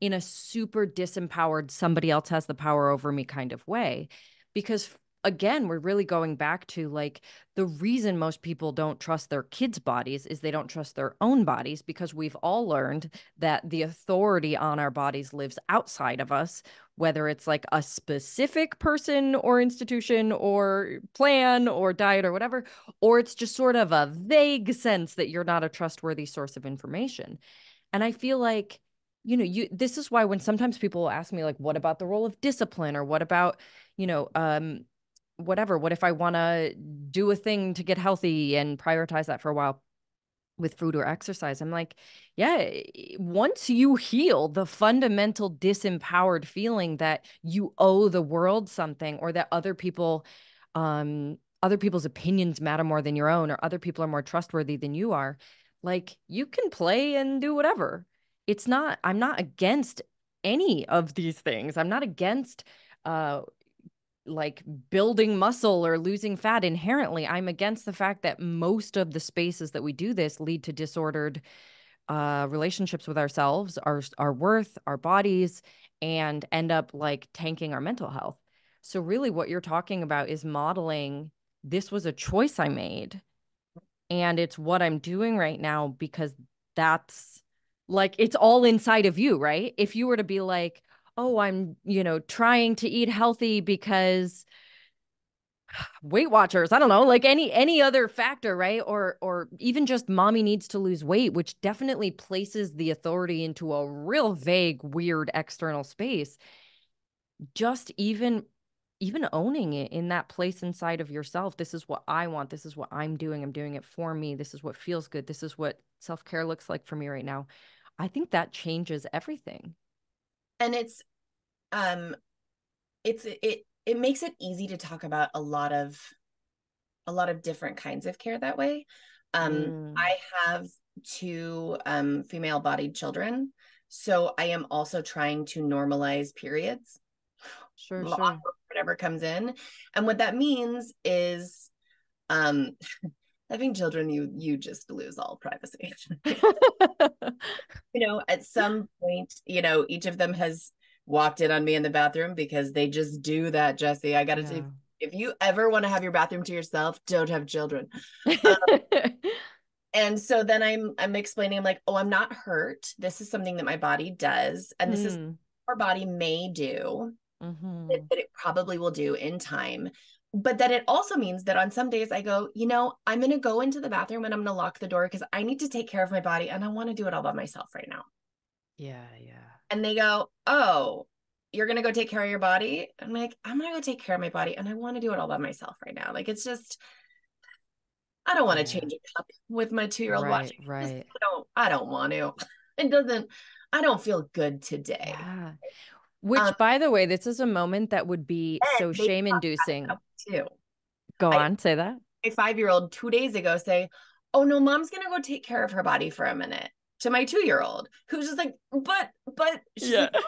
in a super disempowered somebody else has the power over me kind of way because again, we're really going back to like the reason most people don't trust their kids' bodies is they don't trust their own bodies because we've all learned that the authority on our bodies lives outside of us, whether it's like a specific person or institution or plan or diet or whatever, or it's just sort of a vague sense that you're not a trustworthy source of information. And I feel like you know you this is why when sometimes people ask me like what about the role of discipline or what about you know um whatever what if i want to do a thing to get healthy and prioritize that for a while with food or exercise? I'm like yeah once you heal the fundamental disempowered feeling that you owe the world something or that other people um other people's opinions matter more than your own or other people are more trustworthy than you are like you can play and do whatever. It's not i'm not against any of these things. I'm not against uh like building muscle or losing fat inherently i'm against the fact that most of the spaces that we do this lead to disordered uh relationships with ourselves our our worth our bodies and end up like tanking our mental health. So really what you're talking about is modeling this was a choice i made and it's what i'm doing right now because that's like it's all inside of you right? If you were to be like oh i'm you know trying to eat healthy because (sighs) weight watchers i don't know like any any other factor right? Or or even just mommy needs to lose weight which definitely places the authority into a real vague weird external space. Just even even owning it in that place inside of yourself this is what i want this is what i'm doing i'm doing it for me this is what feels good this is what self-care looks like for me right now. I think that changes everything and it's um it's it it makes it easy to talk about a lot of a lot of different kinds of care that way. Um mm. i have two um female bodied children so i am also trying to normalize periods. Sure sure. whatever comes in. And what that means is um (laughs) having children you you just lose all privacy (laughs) (laughs) you know at some point you know each of them has walked in on me in the bathroom because they just do that Jessi i gotta yeah. if you ever want to have your bathroom to yourself don't have children um, (laughs) and so then i'm i'm explaining i'm like oh i'm not hurt this is something that my body does and this mm. is our body may do mm-hmm. that, that it probably will do in time but that it also means that on some days I go, you know, I'm going to go into the bathroom and I'm going to lock the door because I need to take care of my body and I want to do it all by myself right now. Yeah, yeah. And they go, oh, you're going to go take care of your body? I'm like, I'm going to go take care of my body and I want to do it all by myself right now. Like, it's just, I don't want to yeah. change a cup with my two year old right, watching. Right. I don't, I don't want to. (laughs) It doesn't, I don't feel good today. Yeah. Which, um, by the way, this is a moment that would be so shame inducing. Too. Go I, on, say that. My five year old two days ago say, "Oh no, mom's gonna go take care of her body for a minute." To my two year old, who's just like, "But, but she's yeah. Like,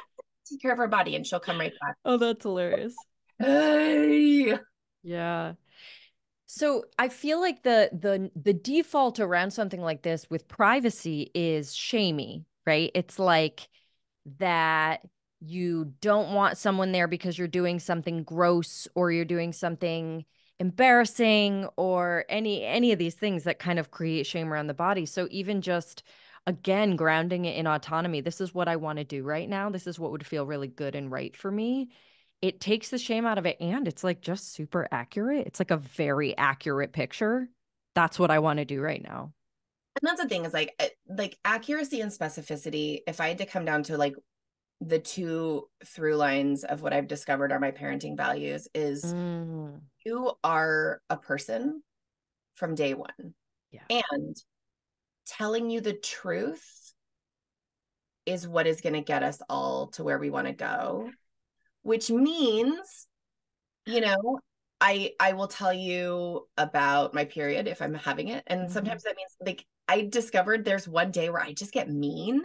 take care of her body," and she'll come right back. Oh, that's hilarious. (laughs) Hey. Yeah. So I feel like the the the default around something like this with privacy is shamey, right? It's like that you don't want someone there because you're doing something gross or you're doing something embarrassing or any any of these things that kind of create shame around the body. So even just again grounding it in autonomy this is what i want to do right now. This is what would feel really good and right for me. It takes the shame out of it and it's like just super accurate. It's like a very accurate picture. That's what i want to do right now. And that's the thing is like eh, like accuracy and specificity if i had to come down to like the two through lines of what I've discovered are my parenting values is mm. you are a person from day one. Yeah. And telling you the truth is what is going to get us all to where we want to go, which means, you know, I I will tell you about my period if I'm having it. And mm-hmm. sometimes that means like I discovered there's one day where I just get mean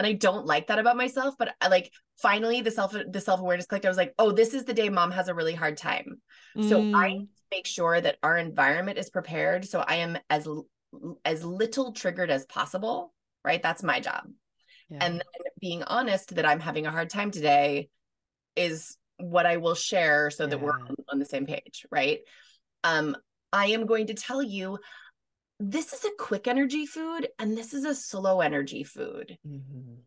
and I don't like that about myself. But I like finally the self the self awareness clicked. I was like, oh, this is the day mom has a really hard time. Mm. So I mm. make sure that our environment is prepared. So I am as as little triggered as possible. Right, that's my job. Yeah. And then being honest that I'm having a hard time today is what I will share so yeah. that we're on, on the same page. Right. Um, I am going to tell you this is a quick energy food and this is a slow energy food. Mm-hmm.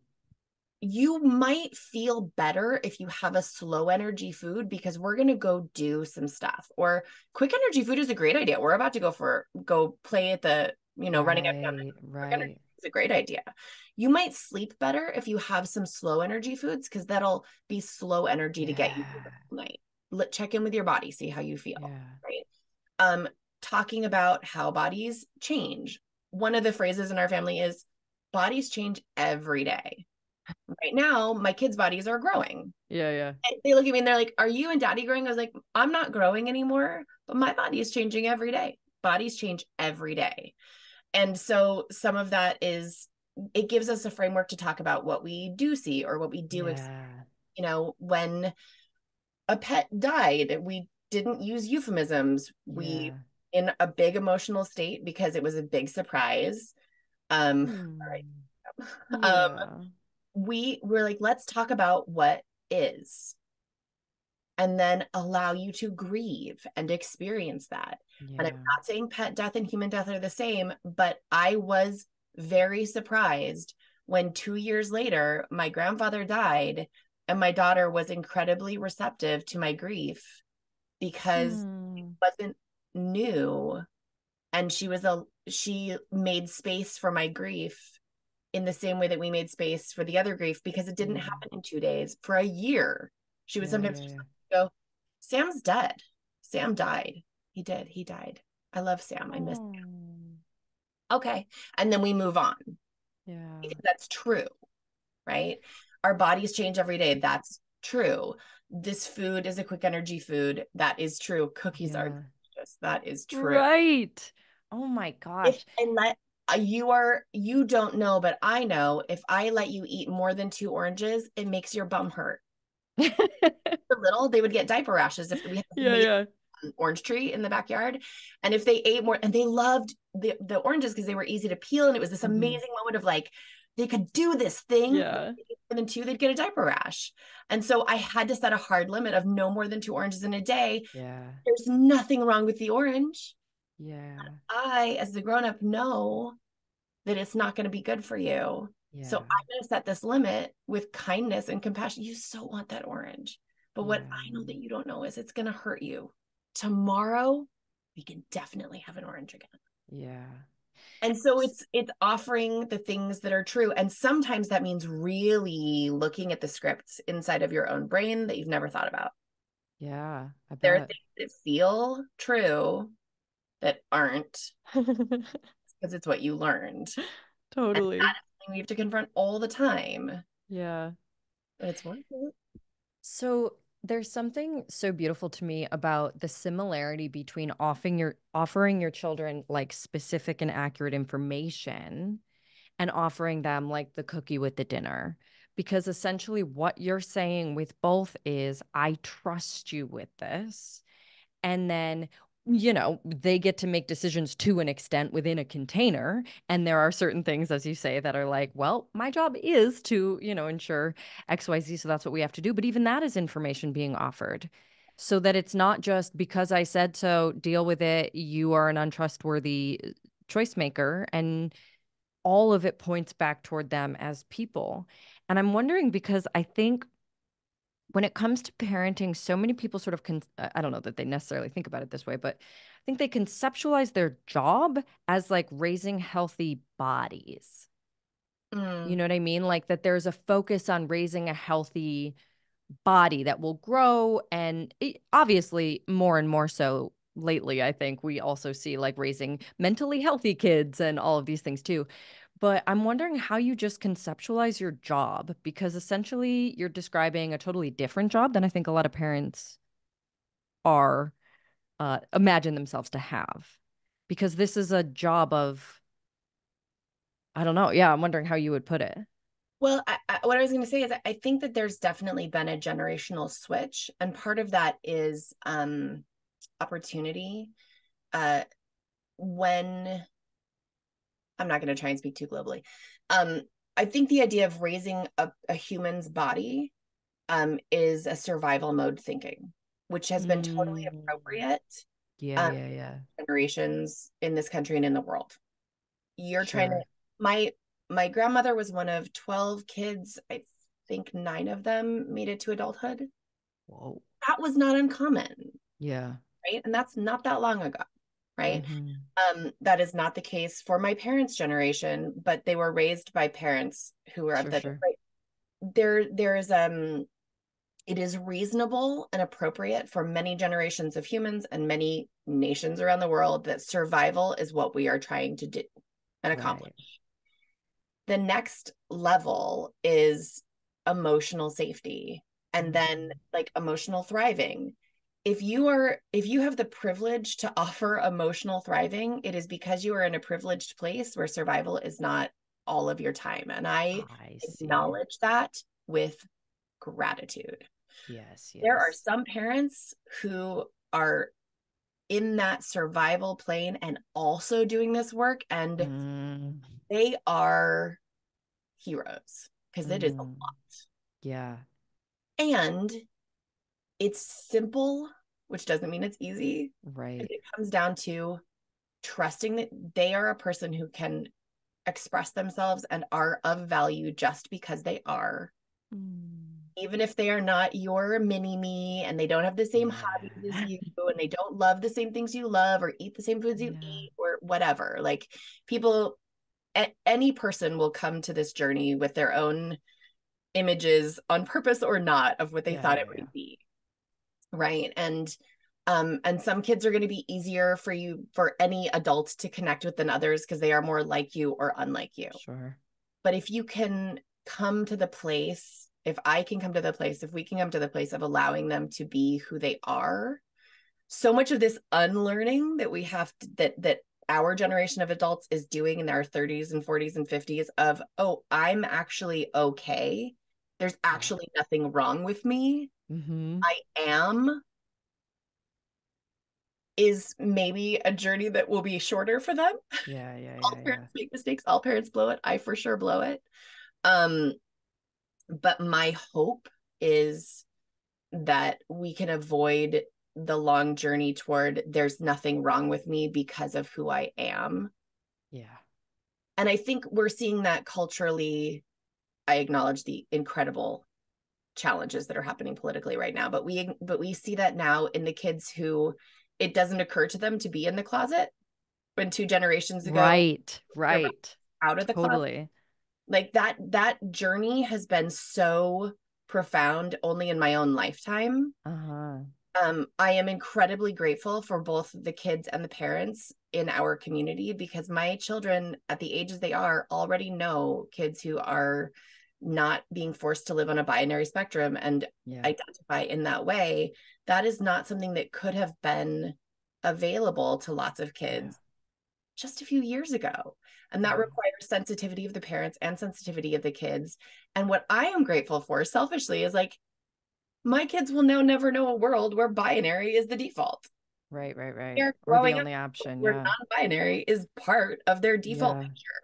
You might feel better if you have a slow energy food because we're going to go do some stuff. Or quick energy food is a great idea. We're about to go for go play at the, you know, right, running up down. Right. It's a great idea. You might sleep better if you have some slow energy foods because that'll be slow energy yeah. to get you through the night. Let check in with your body, see how you feel. Yeah. Right. Um, talking about how bodies change. One of the phrases in our family is bodies change every day. right now my kids' bodies are growing. Yeah, yeah. And they look at me and they're like, Are you and daddy growing? I was like, I'm not growing anymore, but my body is changing every day. Bodies change every day. And so some of that is it gives us a framework to talk about what we do see or what we do yeah. you know when a pet died we didn't use euphemisms we yeah. In a big emotional state because it was a big surprise um mm. right. Um, yeah. um we were like let's talk about what is and then allow you to grieve and experience that yeah. and i'm not saying pet death and human death are the same but i was very surprised when two years later my grandfather died and my daughter was incredibly receptive to my grief because mm. it wasn't new and she was a she made space for my grief in the same way that we made space for the other grief because it didn't mm-hmm. happen in two days. For a year she would yeah, sometimes yeah, yeah. go sam's dead. Sam died. He did. He died. I love sam. I miss him mm. okay. And then we move on. Yeah. Because that's true right? Our bodies change every day. That's true. This food is a quick energy food. That is true. Cookies yeah. are that is true right oh my gosh if, and let uh, you are you don't know but i know if i let you eat more than two oranges it makes your bum hurt (laughs) little they would get diaper rashes if we had yeah, yeah orange tree in the backyard. And if they ate more, and they loved the, the oranges because they were easy to peel. And it was this mm-hmm. amazing mm-hmm. moment of like, they could do this thing. Yeah. And then two, they'd get a diaper rash. And so I had to set a hard limit of no more than two oranges in a day. Yeah. There's nothing wrong with the orange. Yeah. I, as the grown up, know that it's not going to be good for you. Yeah. So I'm going to set this limit with kindness and compassion. You so want that orange. But what. I know that you don't know is it's going to hurt you tomorrow we can definitely have an orange again yeah and so it's it's offering the things that are true. And sometimes that means really looking at the scripts inside of your own brain that you've never thought about. Yeah there are things that feel true that aren't (laughs) because it's what you learned. Totally. We have to confront all the time. Yeah. But it's worth it. So there's something so beautiful to me about the similarity between offering your offering your children like specific and accurate information and offering them like the cookie with the dinner. Because essentially what you're saying with both is I trust you with this. And then you know, they get to make decisions to an extent within a container. And there are certain things, as you say, that are like, well, my job is to, you know, ensure XYZ. So that's what we have to do. But even that is information being offered so that it's not just because I said so, deal with it. You are an untrustworthy uh, choice maker. And all of it points back toward them as people. And I'm wondering because I think when it comes to parenting, so many people sort of con- I don't know that they necessarily think about it this way, but I think they conceptualize their job as like raising healthy bodies. Mm. You know what I mean? Like that there's a focus on raising a healthy body that will grow and it, obviously more and more so lately I think we also see like raising mentally healthy kids and all of these things too but I'm wondering how you just conceptualize your job because essentially you're describing a totally different job than I think a lot of parents are uh, imagine themselves to have because this is a job of I don't know. Yeah, I'm wondering how you would put it. Well, I, I, what I was going to say is I think that there's definitely been a generational switch, and part of that is um, opportunity. Uh, when I'm not going to try and speak too globally. Um, I think the idea of raising a, a human's body um, is a survival mode thinking, which has been mm. totally appropriate. Yeah, um, yeah, yeah. Generations in this country and in the world. You're sure. trying to. My my grandmother was one of twelve kids. I think nine of them made it to adulthood. Whoa, that was not uncommon. Yeah, right, and that's not that long ago right mm-hmm. um that is not the case for my parents generation but they were raised by parents who were sure, at the sure. right there there is um it is reasonable and appropriate for many generations of humans and many nations around the world that survival is what we are trying to do and accomplish the next level is emotional safety and then mm-hmm. like emotional thriving if you are if you have the privilege to offer emotional thriving it is because you are in a privileged place where survival is not all of your time and i, I acknowledge that with gratitude yes, yes there are some parents who are in that survival plane and also doing this work and mm. they are heroes because mm. it is a mm. lot yeah and it's simple which doesn't mean it's easy right. it comes down to trusting that they are a person who can express themselves and are of value just because they are. Mm. Even if they are not your mini me and they don't have the same yeah. hobbies as you (laughs) and they don't love the same things you love or eat the same foods you yeah. eat or whatever like people any person will come to this journey with their own images on purpose or not of what they yeah, thought it would be right. And um and some kids are going to be easier for you for any adult to connect with than others because they are more like you or unlike you. Sure. But if you can come to the place if I can come to the place, if we can come to the place of allowing them to be who they are, so much of this unlearning that we have to, that that our generation of adults is doing in their 30s and 40s and 50s of oh i'm actually okay. There's actually nothing wrong with me mm-hmm. i am is maybe a journey that will be shorter for them (laughs) yeah yeah, all yeah parents yeah. make mistakes all parents blow it i for sure blow it um but my hope is that we can avoid the long journey toward there's nothing wrong with me because of who I am. Yeah. And I think we're seeing that culturally. I acknowledge the incredible challenges that are happening politically right now, but we but we see that now in the kids who it doesn't occur to them to be in the closet when two generations ago. Right, right. Out of the totally. closet like that that journey has been so profound only in my own lifetime uh-huh. um i am incredibly grateful for both the kids and the parents in our community because my children at the ages they are already know kids who are not being forced to live on a binary spectrum and yeah. identify in that way that is not something that could have been available to lots of kids yeah. just a few years ago and that mm-hmm. requires sensitivity of the parents and sensitivity of the kids. And what I am grateful for selfishly is like, my kids will now never know a world where binary is the default. Right, right, right. They're or the only option. Where yeah. non-binary is part of their default yeah. picture.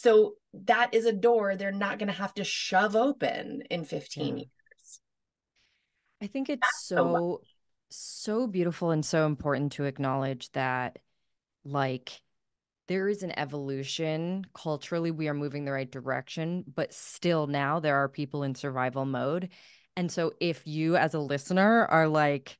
So that is a door they're not going to have to shove open in 15 yeah. years. I think it's That's so so beautiful and so important to acknowledge that like there is an evolution culturally we are moving the right direction but still now there are people in survival mode and so if you as a listener are like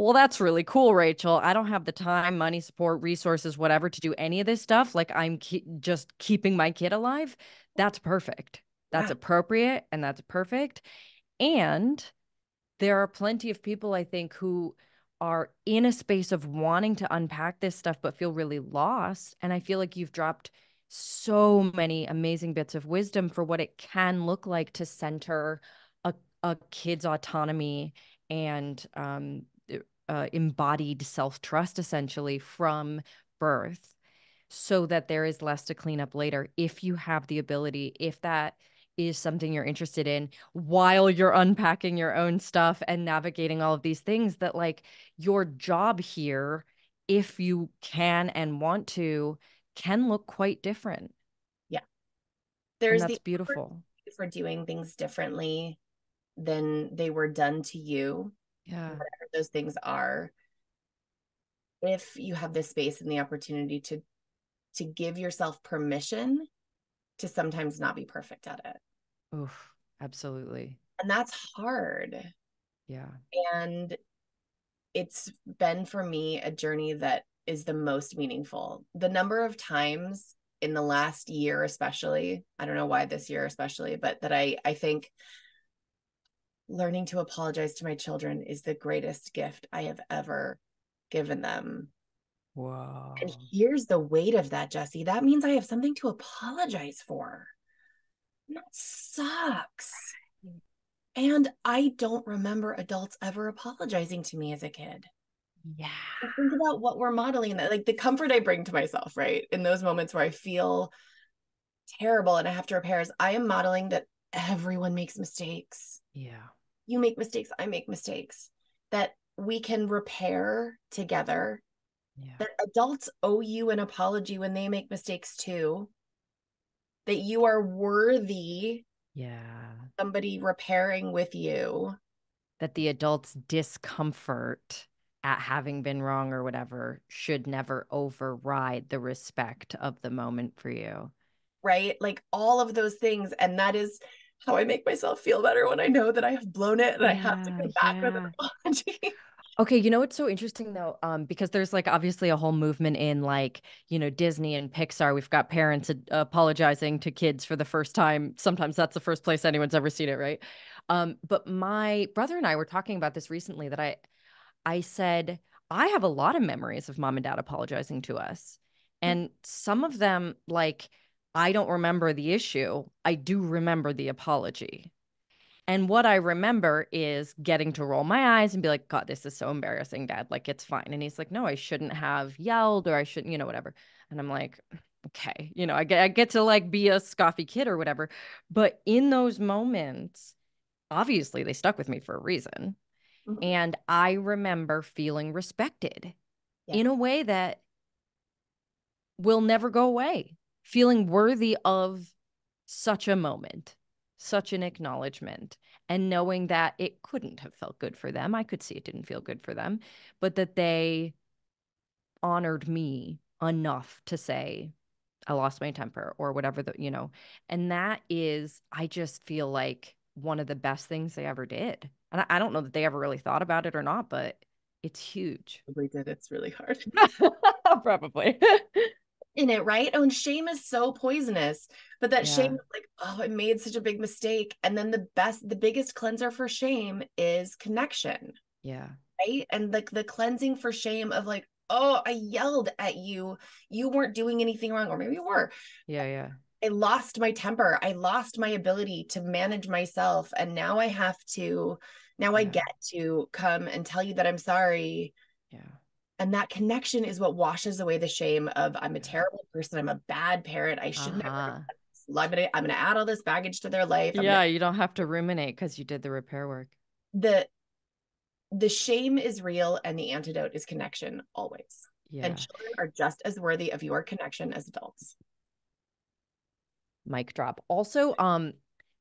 well that's really cool rachel. I don't have the time money support resources whatever to do any of this stuff. Like i'm ke- just keeping my kid alive. That's perfect. That's appropriate and that's perfect. And there are plenty of people i think who are in a space of wanting to unpack this stuff but feel really lost. And i feel like you've dropped so many amazing bits of wisdom for what it can look like to center a, a kid's autonomy and um, uh, embodied self-trust essentially from birth so that there is less to clean up later if you have the ability if that is something you're interested in while you're unpacking your own stuff and navigating all of these things that like your job here if you can and want to can look quite different. Yeah. There's and that's the beautiful. for doing things differently than they were done to you yeah whatever those things are if you have the space and the opportunity to to give yourself permission to sometimes not be perfect at it Oof, absolutely. And that's hard. Yeah. And it's been for me a journey that is the most meaningful. The number of times in the last year especially, I don't know why this year especially, but that I I think learning to apologize to my children is the greatest gift I have ever given them. Wow. And here's the weight of that, Jessi. That means I have something to apologize for. And that sucks. And I don't remember adults ever apologizing to me as a kid. Yeah. Think about what we're modeling that, like the comfort I bring to myself, right? In those moments where I feel terrible and I have to repair is I am modeling that everyone makes mistakes. Yeah. You make mistakes, I make mistakes. That we can repair together. Yeah. That adults owe you an apology when they make mistakes too. That you are worthy. Yeah. Somebody repairing with you. That the adult's discomfort at having been wrong or whatever should never override the respect of the moment for you. Right? Like all of those things. And that is how I make myself feel better when I know that I have blown it and yeah, I have to come back yeah. with an apology. (laughs) Okay, you know what's so interesting though, um, because there's like obviously a whole movement in like you know Disney and Pixar. We've got parents apologizing to kids for the first time. Sometimes that's the first place anyone's ever seen it, right? Um, but my brother and I were talking about this recently. That I, I said I have a lot of memories of mom and dad apologizing to us, and some of them like I don't remember the issue. I do remember the apology. And what I remember is getting to roll my eyes and be like, God, this is so embarrassing, dad. Like, it's fine. And he's like, No, I shouldn't have yelled or I shouldn't, you know, whatever. And I'm like, Okay, you know, I get, I get to like be a scoffy kid or whatever. But in those moments, obviously they stuck with me for a reason. Mm-hmm. And I remember feeling respected yeah. in a way that will never go away feeling worthy of such a moment, such an acknowledgement, and knowing that it couldn't have felt good for them. I could see it didn't feel good for them, but that they honored me enough to say, I lost my temper or whatever the, you know, and that is, I just feel like one of the best things they ever did. And I, I don't know that they ever really thought about it or not, but it's huge. Probably did. It's really hard. (laughs) Probably. (laughs) in it, right? Oh, and shame is so poisonous. But that yeah. shame, like, oh, I made such a big mistake. And then the best, the biggest cleanser for shame is connection. Yeah. Right. And like the, cleansing for shame of like, oh, I yelled at you. You weren't doing anything wrong, or maybe you were. Yeah. Yeah. I lost my temper. I lost my ability to manage myself. And now I have to, now yeah. I get to come and tell you that I'm sorry. Yeah and that connection is what washes away the shame of i'm a terrible person i'm a bad parent i should uh-huh. never I'm gonna, I'm gonna add all this baggage to their life I'm yeah gonna... you don't have to ruminate because you did the repair work. The the shame is real and the antidote is connection always. Yeah. and children are just as worthy of your connection as adults. Mic drop. Also um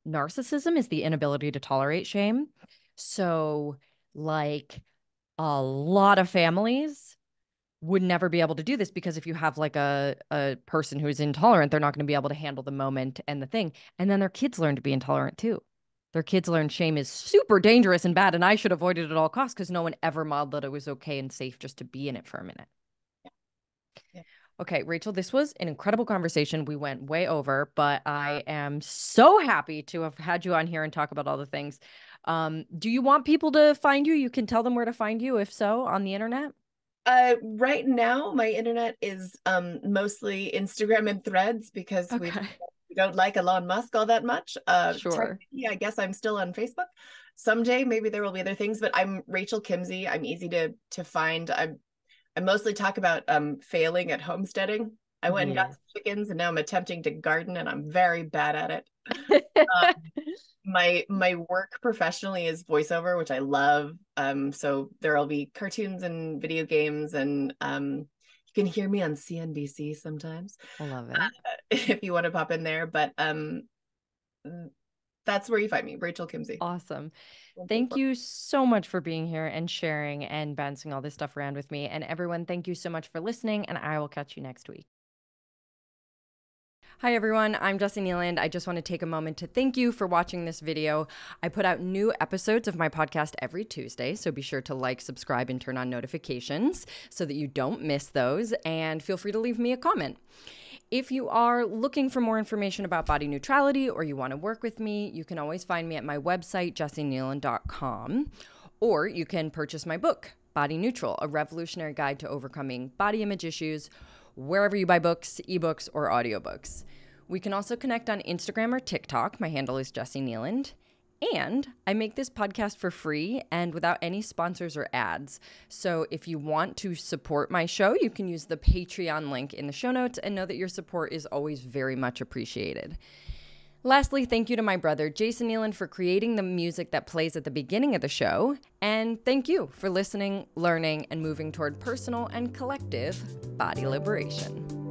narcissism is the inability to tolerate shame. So like a lot of families would never be able to do this because if you have like a, a person who's intolerant, they're not going to be able to handle the moment and the thing. And then their kids learn to be intolerant too. Their kids learn shame is super dangerous and bad, and I should avoid it at all costs because no one ever modeled that it was okay and safe just to be in it for a minute. Yeah. Yeah. Okay, Rachel, this was an incredible conversation. We went way over, but uh-huh. I am so happy to have had you on here and talk about all the things. Um, do you want people to find you? You can tell them where to find you, if so, on the internet. Uh, right now, my internet is um mostly Instagram and Threads because okay. we, (laughs) we don't like Elon Musk all that much. Uh, sure. Yeah, I guess I'm still on Facebook. Someday, maybe there will be other things, but I'm Rachel Kimsey. I'm easy to to find. I'm I mostly talk about um failing at homesteading. I went yeah. and got chickens, and now I'm attempting to garden, and I'm very bad at it. (laughs) um, my my work professionally is voiceover which i love. Um so there'll be cartoons and video games and um you can hear me on cnbc sometimes i love it. uh, (laughs) if you want to pop in there but um that's where you find me rachel kimsey. Awesome. Thank you so much for being here and sharing and bouncing all this stuff around with me. And everyone thank you so much for listening and i will catch you next week Hi everyone, I'm Jessi Kneeland. I just want to take a moment to thank you for watching this video. I put out new episodes of my podcast every Tuesday, so be sure to like, subscribe, and turn on notifications so that you don't miss those. And feel free to leave me a comment. If you are looking for more information about body neutrality or you want to work with me, you can always find me at my website, jessikneeland.com, or you can purchase my book, Body Neutral, a revolutionary guide to overcoming body image issues wherever you buy books, ebooks, or audiobooks. We can also connect on Instagram or TikTok. My handle is Jessi Kneeland. And I make this podcast for free and without any sponsors or ads. So if you want to support my show, you can use the Patreon link in the show notes and know that your support is always very much appreciated. Lastly, thank you to my brother, Jason Kneeland, for creating the music that plays at the beginning of the show. And thank you for listening, learning, and moving toward personal and collective body liberation.